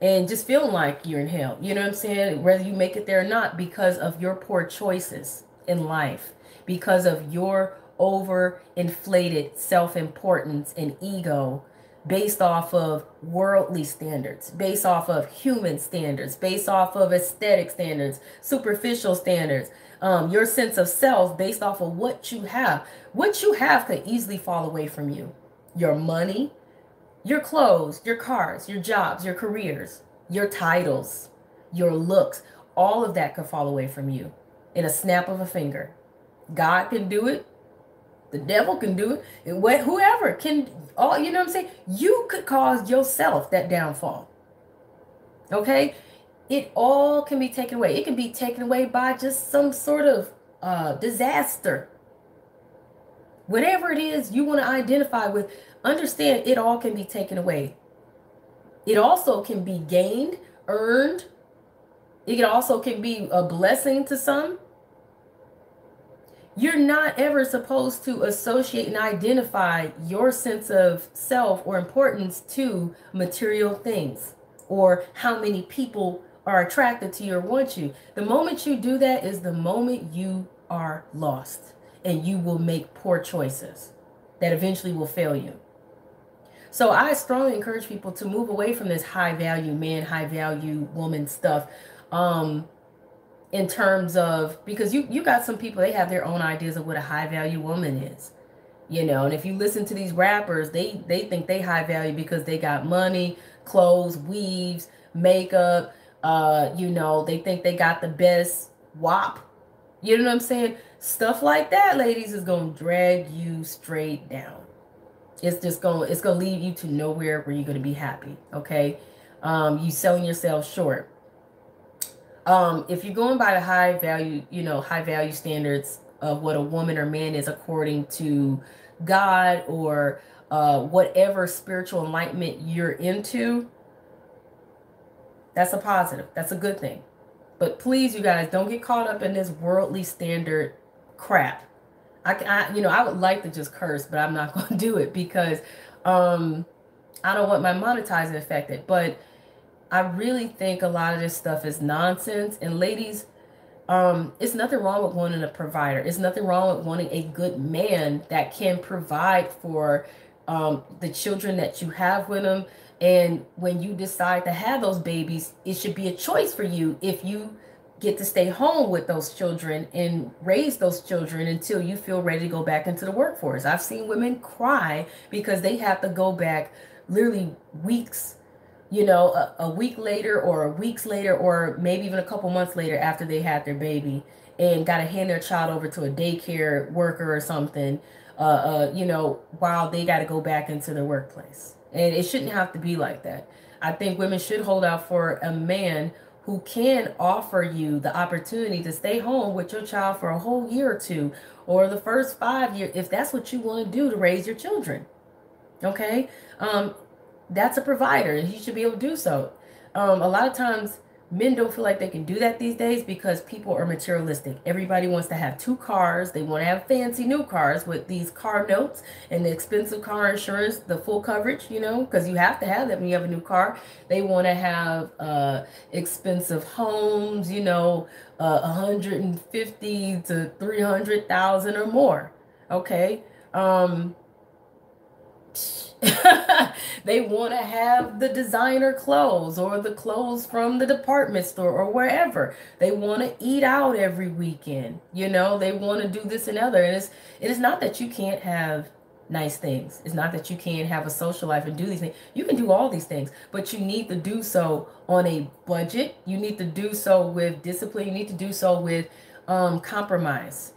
and just feeling like you're in hell. You know what I'm saying? Whether you make it there or not, because of your poor choices in life, because of your over inflated self importance and ego based off of worldly standards, based off of human standards, based off of aesthetic standards, superficial standards, um, your sense of self based off of what you have. What you have could easily fall away from you. Your money, your clothes, your cars, your jobs, your careers, your titles, your looks, all of that could fall away from you in a snap of a finger. God can do it. The devil can do it. Whoever can, all you know what I'm saying? You could cause yourself that downfall. Okay? It all can be taken away. It can be taken away by just some sort of uh, disaster. Whatever it is you want to identify with, understand it all can be taken away. It also can be gained, earned. It also can be a blessing to some. You're not ever supposed to associate and identify your sense of self or importance to material things or how many people are attracted to you or want you. The moment you do that is the moment you are lost and you will make poor choices that eventually will fail you. So I strongly encourage people to move away from this high value man, high value woman stuff. Um, in terms of because you you got some people they have their own ideas of what a high value woman is you know and if you listen to these rappers they they think they high value because they got money clothes weaves makeup uh, you know, they think they got the best WAP. You know what I'm saying? Stuff like that, ladies, is gonna drag you straight down. It's just gonna it's gonna lead you to nowhere where you're gonna be happy. Okay. Um, you selling yourself short. Um, if you're going by the high value, you know, high value standards of what a woman or man is according to God or uh, whatever spiritual enlightenment you're into, that's a positive. That's a good thing. But please, you guys, don't get caught up in this worldly standard crap. I, I you know, I would like to just curse, but I'm not going to do it because um, I don't want my monetizing affected. But I really think a lot of this stuff is nonsense. And ladies, um, it's nothing wrong with wanting a provider. It's nothing wrong with wanting a good man that can provide for um, the children that you have with them and when you decide to have those babies, it should be a choice for you if you get to stay home with those children and raise those children until you feel ready to go back into the workforce. I've seen women cry because they have to go back literally weeks you know, a, a week later or weeks later or maybe even a couple months later after they had their baby and got to hand their child over to a daycare worker or something, uh, uh, you know, while they got to go back into their workplace. And it shouldn't have to be like that. I think women should hold out for a man who can offer you the opportunity to stay home with your child for a whole year or two or the first five years if that's what you want to do to raise your children okay um that's a provider and he should be able to do so um a lot of times men don't feel like they can do that these days because people are materialistic. Everybody wants to have two cars. They want to have fancy new cars with these car notes and the expensive car insurance, the full coverage, you know, because you have to have that when you have a new car. They want to have uh, expensive homes, you know, uh, 150 to 300,000 or more. Okay. Um, they want to have the designer clothes or the clothes from the department store or wherever. They want to eat out every weekend. You know, they want to do this and other. And it's it is not that you can't have nice things. It's not that you can't have a social life and do these things. You can do all these things, but you need to do so on a budget. You need to do so with discipline. You need to do so with um, compromise.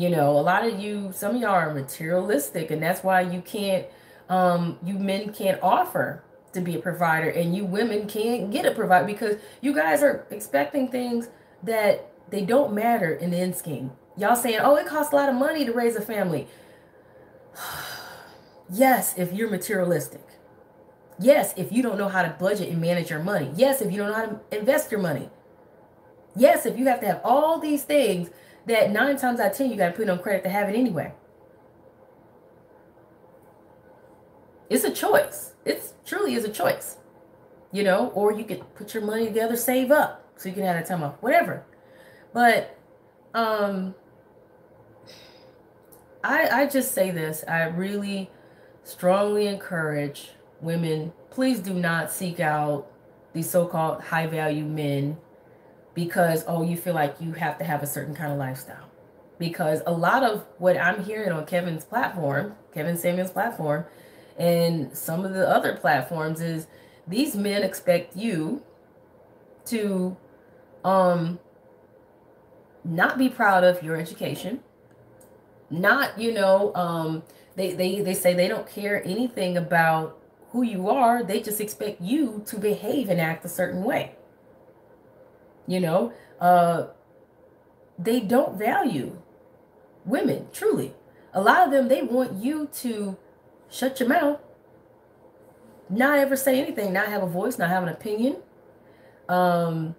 You know, a lot of you, some of y'all are materialistic, and that's why you can't um, you men can't offer to be a provider and you women can't get a provider because you guys are expecting things that they don't matter in the end scheme. Y'all saying, oh, it costs a lot of money to raise a family. yes, if you're materialistic. Yes, if you don't know how to budget and manage your money. Yes, if you don't know how to invest your money. Yes, if you have to have all these things that nine times out of ten you got to put on credit to have it anyway. It's a choice. It's truly is a choice. You know, or you could put your money together, save up so you can have that time off, whatever. But um I I just say this. I really strongly encourage women, please do not seek out these so-called high value men because oh you feel like you have to have a certain kind of lifestyle. Because a lot of what i'm hearing on kevin's platform kevin samuel's platform and some of the other platforms is these men expect you to um not be proud of your education not you know um they they they say they don't care anything about who you are. They just expect you to behave and act a certain way you know uh they don't value women truly a lot of them they want you to shut your mouth, not ever say anything, not have a voice, not have an opinion. Um,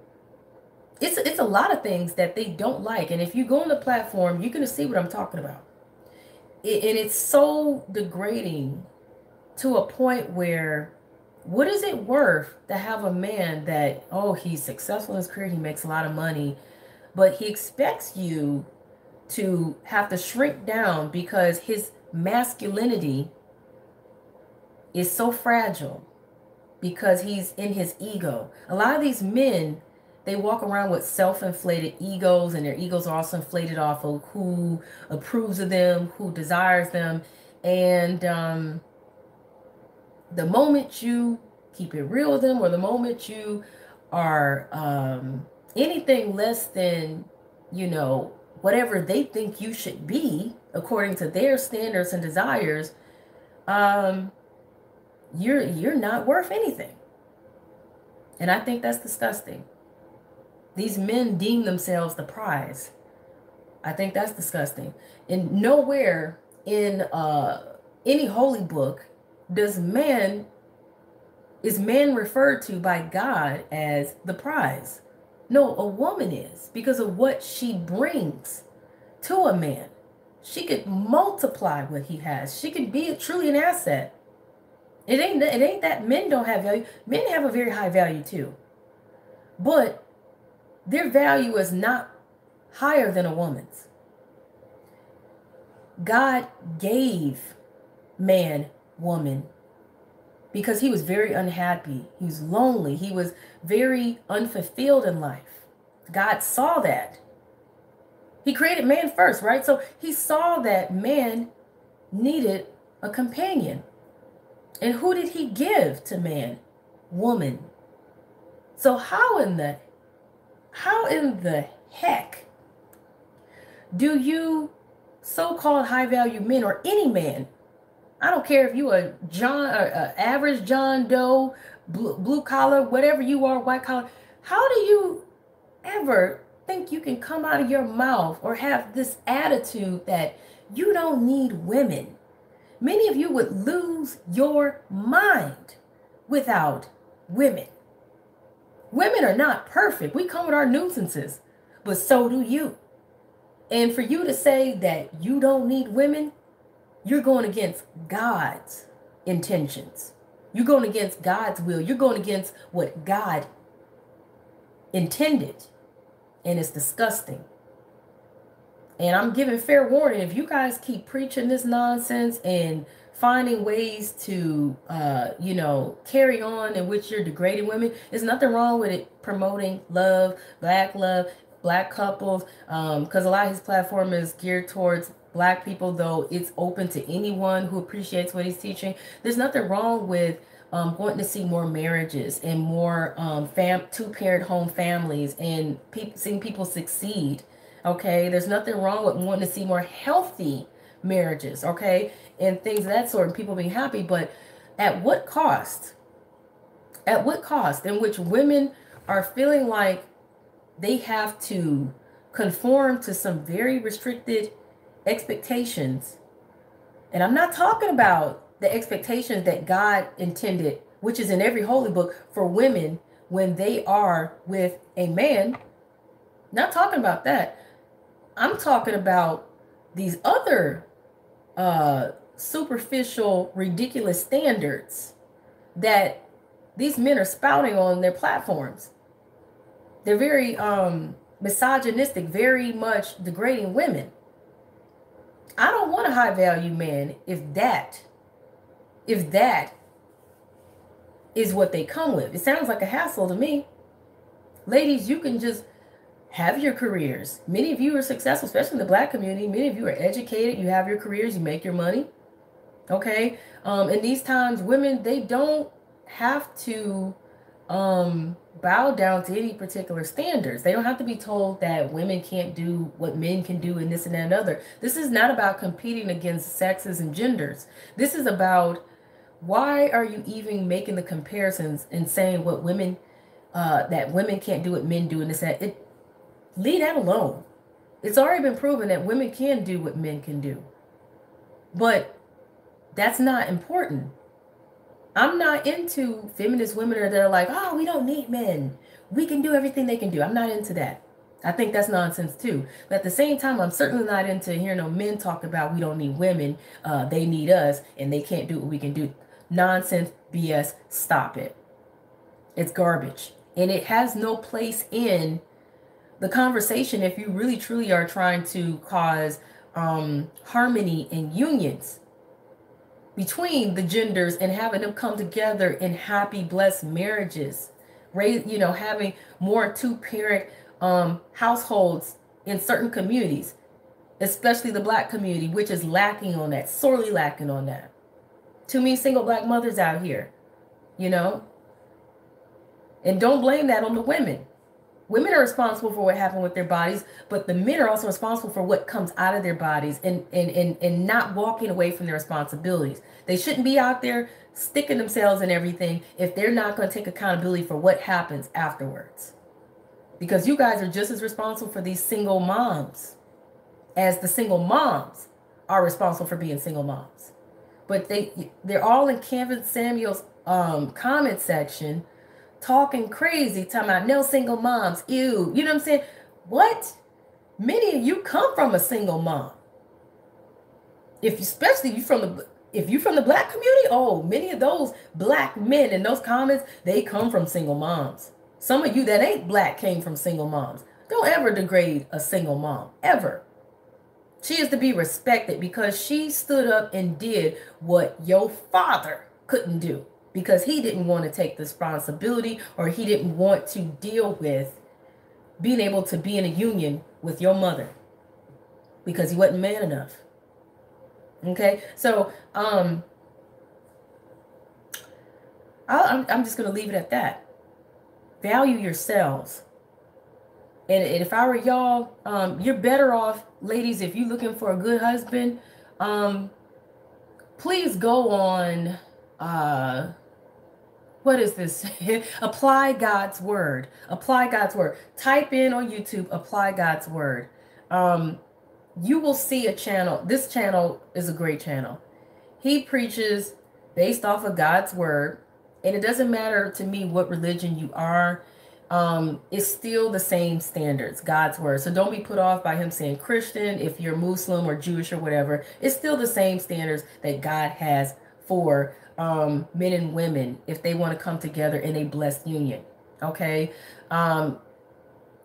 it's it's a lot of things that they don't like, and if you go on the platform, you're gonna see what I'm talking about. It, and it's so degrading to a point where what is it worth to have a man that oh he's successful in his career he makes a lot of money but he expects you to have to shrink down because his masculinity is so fragile because he's in his ego. A lot of these men, they walk around with self-inflated egos and their egos are also inflated off of who approves of them, who desires them. And um, the moment you keep it real with them or the moment you are um, anything less than, you know, whatever they think you should be according to their standards and desires, um, you're you're not worth anything. And I think that's disgusting. These men deem themselves the prize. I think that's disgusting. And nowhere in uh, any holy book does man is man referred to by God as the prize. No, a woman is because of what she brings to a man. She could multiply what he has. She could be truly an asset. It ain't it ain't that men don't have value. Men have a very high value too. But their value is not higher than a woman's. God gave man woman because he was very unhappy. He was lonely. He was very unfulfilled in life. God saw that. He created man first, right? So he saw that man needed a companion. And who did he give to man? woman. So how in the how in the heck do you so-called high value men or any man I don't care if you a John, uh, average John Doe, blue, blue collar, whatever you are, white collar. How do you ever think you can come out of your mouth or have this attitude that you don't need women? Many of you would lose your mind without women. Women are not perfect. We come with our nuisances, but so do you. And for you to say that you don't need women, you're going against God's intentions. You're going against God's will. You're going against what God intended. And it's disgusting. And I'm giving fair warning if you guys keep preaching this nonsense and finding ways to, uh, you know, carry on in which you're degrading women, there's nothing wrong with it promoting love, black love, black couples, because um, a lot of his platform is geared towards black people, though it's open to anyone who appreciates what he's teaching. There's nothing wrong with um, wanting to see more marriages and more um, fam- two parent home families and pe- seeing people succeed. Okay, there's nothing wrong with wanting to see more healthy marriages. Okay, and things of that sort, and people being happy. But at what cost? At what cost? In which women are feeling like they have to conform to some very restricted expectations. And I'm not talking about the expectations that God intended, which is in every holy book for women when they are with a man. Not talking about that. I'm talking about these other uh, superficial, ridiculous standards that these men are spouting on their platforms. They're very um, misogynistic, very much degrading women. I don't want a high value man if that, if that is what they come with. It sounds like a hassle to me. Ladies, you can just have your careers. Many of you are successful, especially in the black community. Many of you are educated. You have your careers. You make your money. Okay. Um, in these times, women, they don't have to um bow down to any particular standards. They don't have to be told that women can't do what men can do and this and that and other. This is not about competing against sexes and genders. This is about why are you even making the comparisons and saying what women uh that women can't do what men do and this and that. It leave that alone. It's already been proven that women can do what men can do. But that's not important. I'm not into feminist women that are like, oh, we don't need men. We can do everything they can do. I'm not into that. I think that's nonsense too. But at the same time, I'm certainly not into hearing no men talk about we don't need women. Uh, they need us and they can't do what we can do. Nonsense, BS. Stop it. It's garbage. And it has no place in the conversation if you really truly are trying to cause um, harmony and unions between the genders and having them come together in happy, blessed marriages. Raise, you know, having more two-parent um, households in certain communities, especially the black community, which is lacking on that, sorely lacking on that. Too many single black mothers out here, you know. And don't blame that on the women. Women are responsible for what happened with their bodies, but the men are also responsible for what comes out of their bodies and, and, and, and not walking away from their responsibilities. They shouldn't be out there sticking themselves in everything if they're not going to take accountability for what happens afterwards. Because you guys are just as responsible for these single moms as the single moms are responsible for being single moms. But they they're all in Kevin Samuel's um, comment section talking crazy, talking about no single moms. Ew. You know what I'm saying? What? Many of you come from a single mom. If you, especially you from the if you from the black community, oh, many of those black men in those comments, they come from single moms. Some of you that ain't black came from single moms. Don't ever degrade a single mom, ever. She is to be respected because she stood up and did what your father couldn't do because he didn't want to take the responsibility or he didn't want to deal with being able to be in a union with your mother because he wasn't man enough. Okay, so um, I'm, I'm just going to leave it at that. Value yourselves. And, and if I were y'all, um, you're better off, ladies, if you're looking for a good husband, um, please go on, uh, what is this? apply God's word. Apply God's word. Type in on YouTube, apply God's word. Um, you will see a channel. This channel is a great channel. He preaches based off of God's word. And it doesn't matter to me what religion you are. Um, it's still the same standards, God's word. So don't be put off by him saying Christian, if you're Muslim or Jewish or whatever. It's still the same standards that God has for um, men and women if they want to come together in a blessed union. Okay. Um,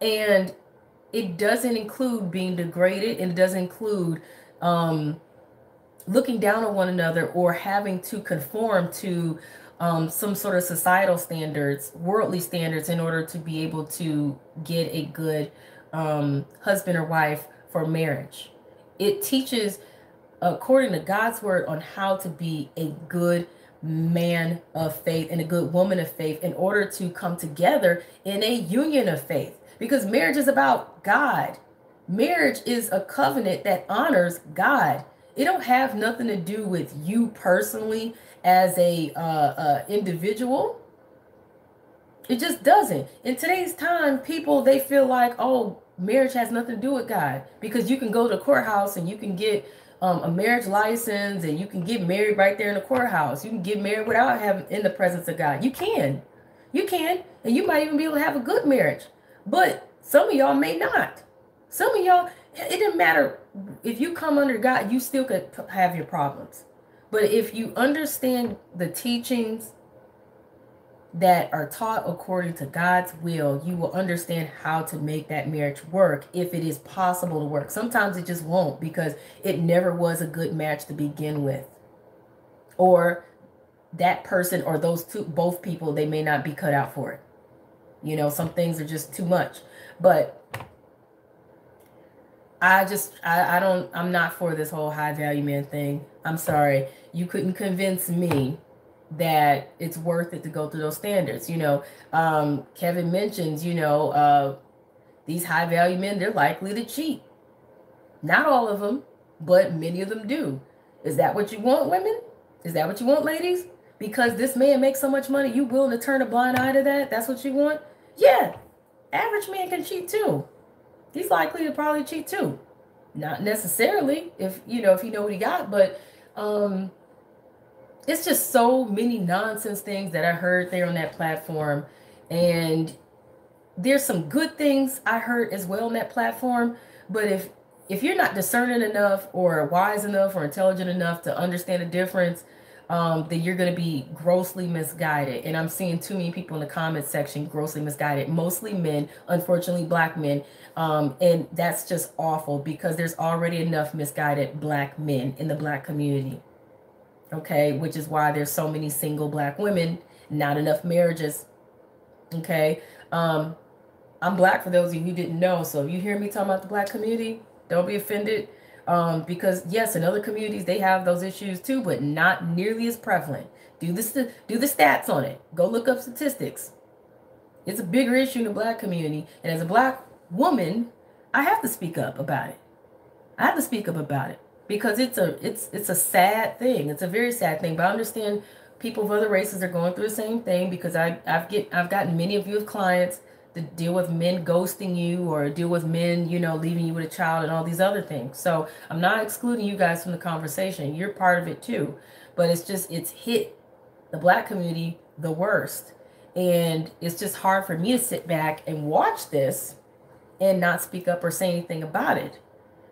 and it doesn't include being degraded and it doesn't include um, looking down on one another or having to conform to um, some sort of societal standards, worldly standards, in order to be able to get a good um, husband or wife for marriage. It teaches, according to God's word, on how to be a good man of faith and a good woman of faith in order to come together in a union of faith. Because marriage is about God. Marriage is a covenant that honors God. It don't have nothing to do with you personally as a uh, uh, individual. It just doesn't. In today's time, people they feel like, oh, marriage has nothing to do with God because you can go to courthouse and you can get um, a marriage license and you can get married right there in the courthouse. You can get married without having in the presence of God. You can, you can, and you might even be able to have a good marriage. But some of y'all may not. Some of y'all, it doesn't matter if you come under God, you still could have your problems. But if you understand the teachings that are taught according to God's will, you will understand how to make that marriage work if it is possible to work. Sometimes it just won't because it never was a good match to begin with. Or that person or those two both people they may not be cut out for it. You know, some things are just too much. But I just I, I don't I'm not for this whole high value man thing. I'm sorry. You couldn't convince me that it's worth it to go through those standards. You know, um, Kevin mentions, you know, uh, these high value men, they're likely to cheat. Not all of them, but many of them do. Is that what you want, women? Is that what you want, ladies? Because this man makes so much money, you willing to turn a blind eye to that? That's what you want? Yeah, average man can cheat too. He's likely to probably cheat too. Not necessarily if you know if he know what he got, but um it's just so many nonsense things that I heard there on that platform. And there's some good things I heard as well on that platform. But if if you're not discerning enough or wise enough or intelligent enough to understand the difference, um, then you're going to be grossly misguided. And I'm seeing too many people in the comment section grossly misguided, mostly men, unfortunately, black men. Um, and that's just awful because there's already enough misguided black men in the black community okay, which is why there's so many single black women, not enough marriages, okay. Um, I'm black for those of you who didn't know, so if you hear me talking about the black community, don't be offended, um, because yes, in other communities they have those issues too, but not nearly as prevalent. Do this, do the stats on it. Go look up statistics. It's a bigger issue in the black community, and as a black woman, I have to speak up about it. I have to speak up about it because it's a it's it's a sad thing. It's a very sad thing. But I understand people of other races are going through the same thing because I I've get I've gotten many of you as clients to deal with men ghosting you or deal with men, you know, leaving you with a child and all these other things. So I'm not excluding you guys from the conversation. You're part of it too. But it's just it's hit the black community the worst. And it's just hard for me to sit back and watch this and not speak up or say anything about it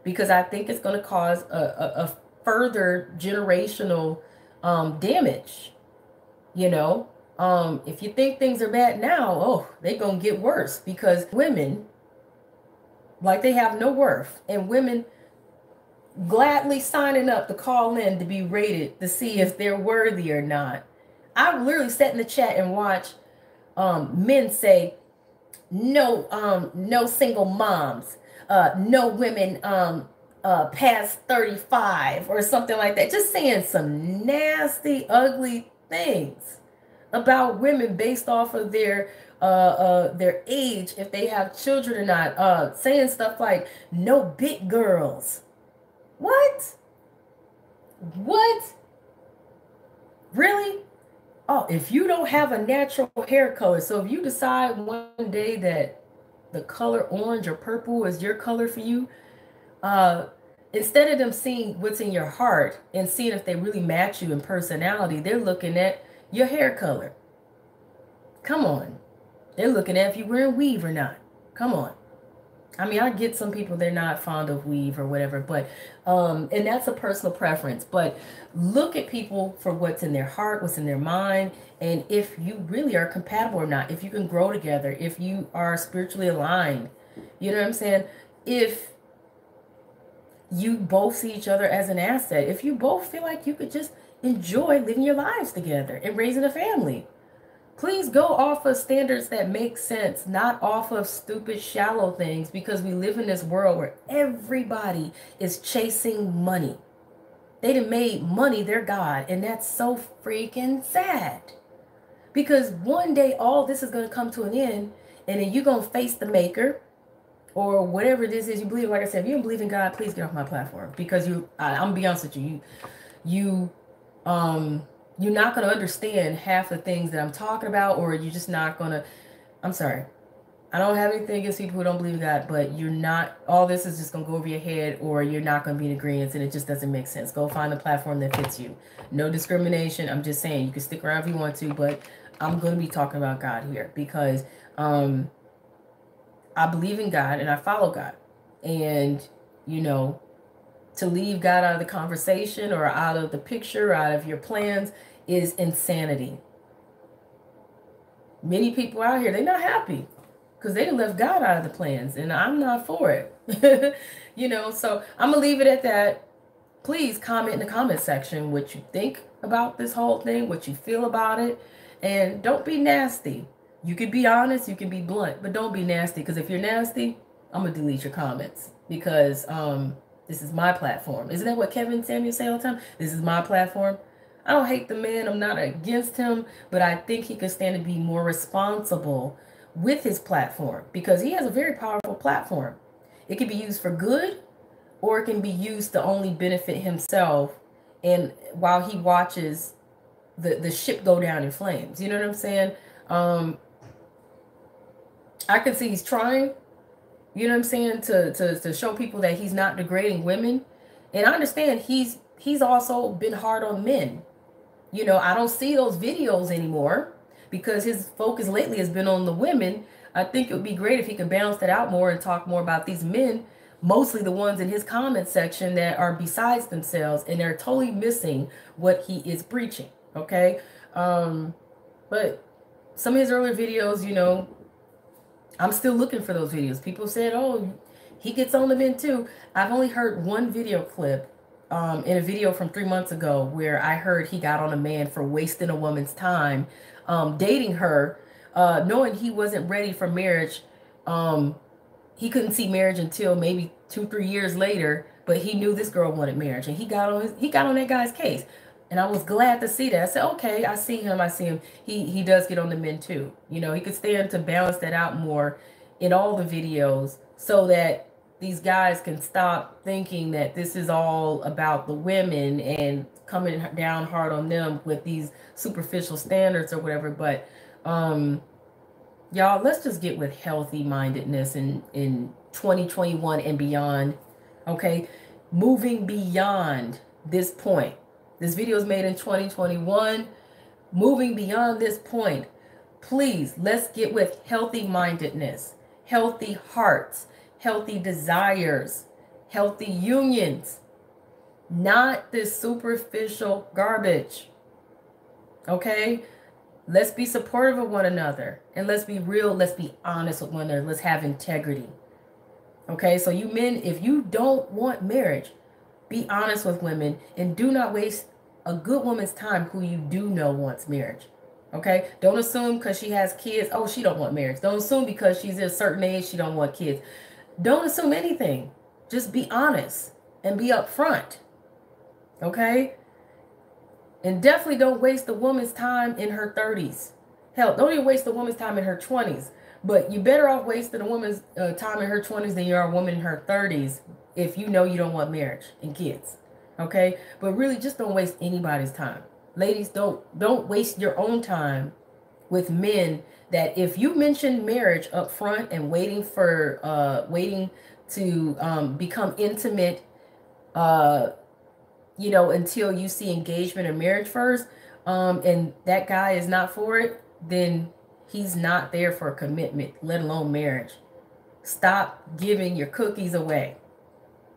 because I think it's going to cause a, a, a further generational um, damage. You know, um, if you think things are bad now, oh, they're going to get worse because women, like they have no worth, and women gladly signing up to call in to be rated to see if they're worthy or not. I literally sat in the chat and watch um, men say, no, um, no single moms uh, no women um, uh, past 35 or something like that. Just saying some nasty, ugly things about women based off of their uh, uh, their age, if they have children or not, uh, saying stuff like "no big girls." What? What? Really? Oh, if you don't have a natural hair color, so if you decide one day that the color orange or purple is your color for you, uh, instead of them seeing what's in your heart and seeing if they really match you in personality, they're looking at your hair color. Come on. They're looking at if you're wearing weave or not. Come on. I mean, I get some people they're not fond of weave or whatever, but um, and that's a personal preference. But look at people for what's in their heart, what's in their mind, and if you really are compatible or not, if you can grow together, if you are spiritually aligned, you know what I'm saying? If you both see each other as an asset, if you both feel like you could just enjoy living your lives together and raising a family. Please go off of standards that make sense, not off of stupid, shallow things, because we live in this world where everybody is chasing money. They done made money their God, and that's so freaking sad. Because one day all this is going to come to an end, and then you're going to face the maker or whatever this is you believe. Like I said, if you don't believe in God, please get off my platform because you, I, I'm gonna be honest with you, you, you um you're not going to understand half the things that I'm talking about, or you're just not going to. I'm sorry. I don't have anything against people who don't believe God, but you're not, all this is just going to go over your head, or you're not going to be in agreement, and it just doesn't make sense. Go find a platform that fits you. No discrimination. I'm just saying you can stick around if you want to, but I'm going to be talking about God here because um, I believe in God and I follow God. And, you know, to leave God out of the conversation or out of the picture, out of your plans is insanity. Many people out here, they're not happy because they left God out of the plans and I'm not for it. you know, so I'm going to leave it at that. Please comment in the comment section what you think about this whole thing, what you feel about it, and don't be nasty. You can be honest, you can be blunt, but don't be nasty because if you're nasty, I'm going to delete your comments because um this is my platform. Isn't that what Kevin Samuel say all the time? This is my platform. I don't hate the man. I'm not against him, but I think he could stand to be more responsible with his platform because he has a very powerful platform. It can be used for good or it can be used to only benefit himself and while he watches the the ship go down in flames. You know what I'm saying? Um I can see he's trying you know what I'm saying? To to to show people that he's not degrading women. And I understand he's he's also been hard on men. You know, I don't see those videos anymore because his focus lately has been on the women. I think it would be great if he could balance that out more and talk more about these men, mostly the ones in his comment section that are besides themselves and they're totally missing what he is preaching. Okay. Um, but some of his earlier videos, you know, I'm still looking for those videos. People said, oh, he gets on the men too. I've only heard one video clip um, in a video from three months ago where I heard he got on a man for wasting a woman's time, um, dating her, uh, knowing he wasn't ready for marriage. Um, he couldn't see marriage until maybe two, three years later, but he knew this girl wanted marriage, and he got on his, he got on that guy's case. And I was glad to see that. I said, okay, I see him. I see him. He he does get on the men too. You know, he could stand to balance that out more in all the videos so that these guys can stop thinking that this is all about the women and coming down hard on them with these superficial standards or whatever. But um y'all, let's just get with healthy mindedness in in 2021 and beyond. Okay, moving beyond this point this video is made in 2021. Moving beyond this point, please let's get with healthy mindedness, healthy hearts, healthy desires, healthy unions, not this superficial garbage. Okay? Let's be supportive of one another and let's be real. Let's be honest with one another. Let's have integrity. Okay? So, you men, if you don't want marriage, be honest with women and do not waste a good woman's time who you do know wants marriage. Okay? Don't assume because she has kids, oh, she don't want marriage. Don't assume because she's a certain age, she don't want kids. Don't assume anything. Just be honest and be upfront. Okay? And definitely don't waste the woman's time in her 30s. Hell, don't even waste the woman's time in her 20s. But you're better off wasting a woman's uh, time in her 20s than you are a woman in her 30s if you know you don't want marriage and kids. Okay? But really just don't waste anybody's time. Ladies, don't don't waste your own time with men that if you mention marriage up front and waiting for uh waiting to um become intimate uh you know until you see engagement or marriage first um and that guy is not for it then he's not there for commitment let alone marriage stop giving your cookies away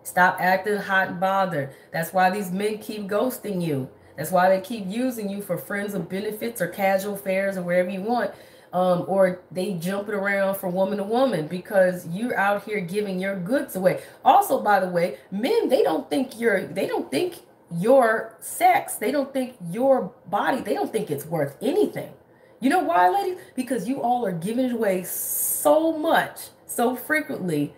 stop acting hot and bothered that's why these men keep ghosting you that's why they keep using you for friends of benefits or casual fares or wherever you want um, or they jump it around from woman to woman because you're out here giving your goods away. Also, by the way, men they don't think you're they don't think your sex, they don't think your body, they don't think it's worth anything. You know why, ladies? Because you all are giving it away so much, so frequently,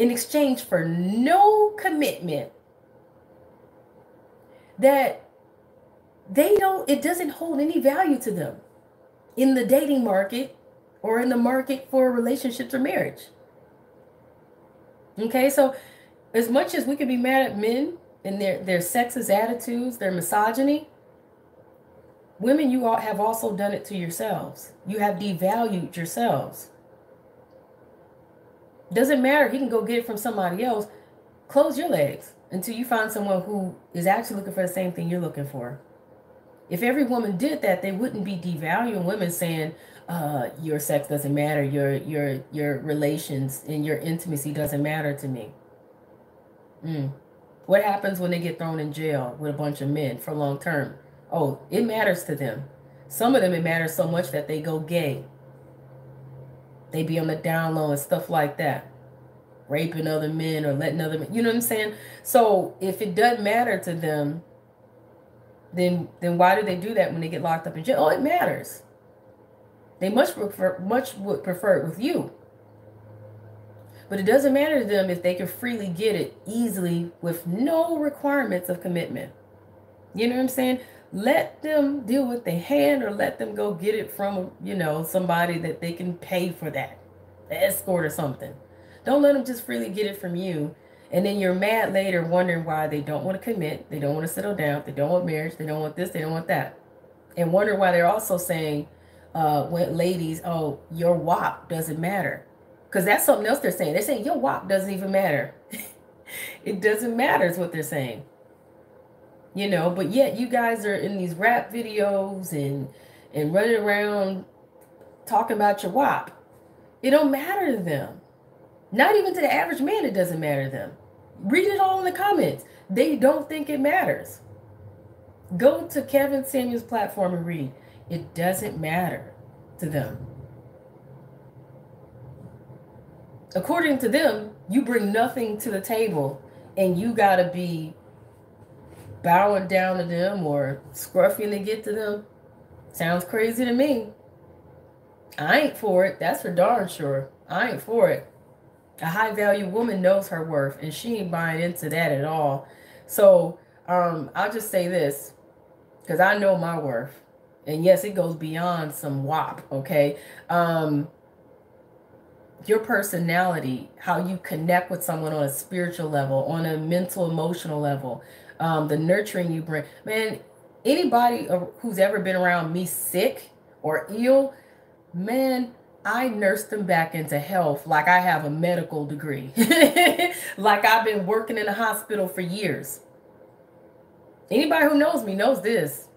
in exchange for no commitment that they don't, it doesn't hold any value to them in the dating market or in the market for relationships or marriage. Okay, so as much as we can be mad at men and their, their sexist attitudes, their misogyny, women, you all have also done it to yourselves. You have devalued yourselves. Doesn't matter. He can go get it from somebody else. Close your legs until you find someone who is actually looking for the same thing you're looking for. If every woman did that, they wouldn't be devaluing women saying, uh, your sex doesn't matter, your your your relations and your intimacy doesn't matter to me. Mm. What happens when they get thrown in jail with a bunch of men for long term? Oh, it matters to them. Some of them it matters so much that they go gay. They be on the down low and stuff like that. Raping other men or letting other men, you know what I'm saying? So if it doesn't matter to them, then then why do they do that when they get locked up in jail? Oh, it matters. They much prefer much would prefer it with you. But it doesn't matter to them if they can freely get it easily with no requirements of commitment. You know what I'm saying? Let them deal with the hand or let them go get it from, you know, somebody that they can pay for that. The escort or something. Don't let them just freely get it from you and then you're mad later wondering why they don't want to commit, they don't want to settle down, they don't want marriage, they don't want this, they don't want that. And wonder why they're also saying, uh, when ladies, oh, your WAP doesn't matter. Because that's something else they're saying. They're saying your WAP doesn't even matter. it doesn't matter is what they're saying. You know, but yet you guys are in these rap videos and and running around talking about your WAP. It don't matter to them. Not even to the average man, it doesn't matter to them. Read it all in the comments. They don't think it matters. Go to Kevin Samuels' platform and read. It doesn't matter to them. According to them, you bring nothing to the table and you got to be bowing down to them or scruffing to get to them. Sounds crazy to me. I ain't for it. That's for darn sure. I ain't for it. A high value woman knows her worth and she ain't buying into that at all. So um, I'll just say this because I know my worth. And yes, it goes beyond some WAP, okay? Um, your personality, how you connect with someone on a spiritual level, on a mental, emotional level, um, the nurturing you bring. Man, anybody who's ever been around me sick or ill, man, I nursed them back into health like I have a medical degree, like I've been working in a hospital for years. Anybody who knows me knows this.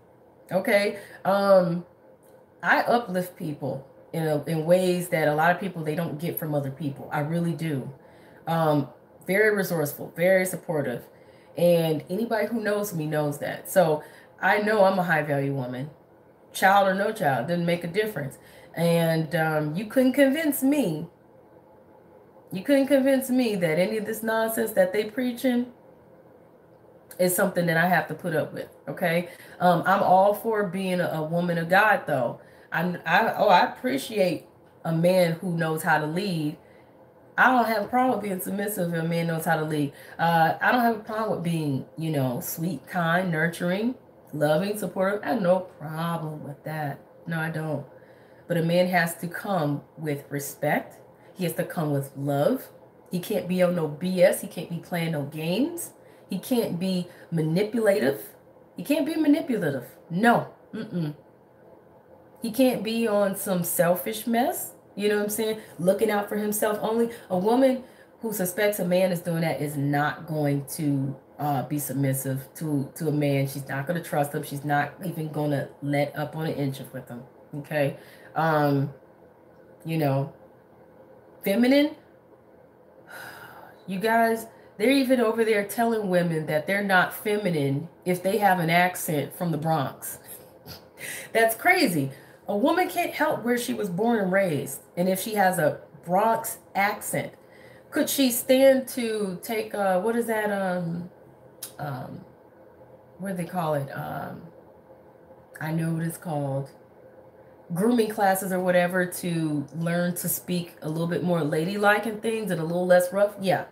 Okay. Um, I uplift people in a, in ways that a lot of people they don't get from other people. I really do. Um, very resourceful, very supportive. And anybody who knows me knows that. So I know I'm a high value woman. Child or no child, doesn't make a difference. And um, you couldn't convince me. You couldn't convince me that any of this nonsense that they preaching is something that I have to put up with. Okay. Um, I'm all for being a, a woman of God, though. I, I oh I appreciate a man who knows how to lead. I don't have a problem with being submissive if a man knows how to lead. Uh, I don't have a problem with being, you know, sweet, kind, nurturing. loving, supportive. I have no problem with that. No, I don't. But a man has to come with respect. He has to come with love. He can't be on no BS. He can't be playing no games. He can't be manipulative. He can't be manipulative. No. Mm-mm. He can't be on some selfish mess. You know what I'm saying? Looking out for himself only. A woman who suspects a man is doing that is not going to uh, be submissive to to a man. She's not going to trust him. She's not even going to let up on an inch with him. Okay, um, you know, feminine. You guys, they're even over there telling women that they're not feminine if they have an accent from the Bronx. That's crazy. A woman can't help where she was born and raised, and if she has a Bronx accent, could she stand to take uh what is that um um, what do they call it? Um, I know what it's called. Grooming classes or whatever to learn to speak a little bit more ladylike and things and a little less rough. Yeah.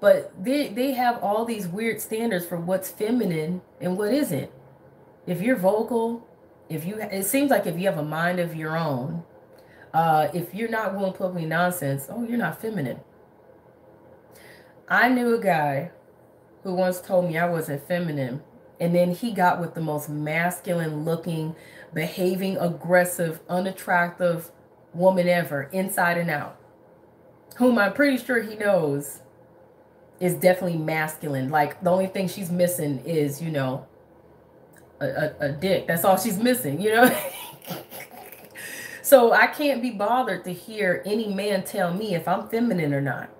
But they, they have all these weird standards for what's feminine and what isn't. If you're vocal, if you, it seems like if you have a mind of your own, uh, if you're not willing to put me nonsense, oh, you're not feminine. I knew a guy who once told me I wasn't feminine. And then he got with the most masculine looking, behaving, aggressive, unattractive woman ever, inside and out, whom I'm pretty sure he knows is definitely masculine. Like the only thing she's missing is, you know, a, a, a dick. That's all she's missing, you know? so I can't be bothered to hear any man tell me if I'm feminine or not.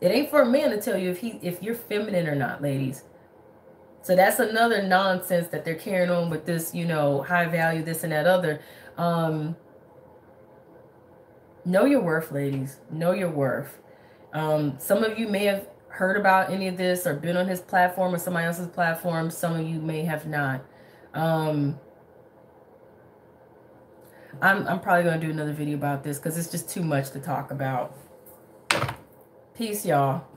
It ain't for a man to tell you if he if you're feminine or not, ladies. So that's another nonsense that they're carrying on with this, you know, high value, this and that other. Um, know your worth, ladies. Know your worth. Um, some of you may have heard about any of this or been on his platform or somebody else's platform. Some of you may have not. Um, I'm, I'm probably going to do another video about this because it's just too much to talk about. Peace, y'all.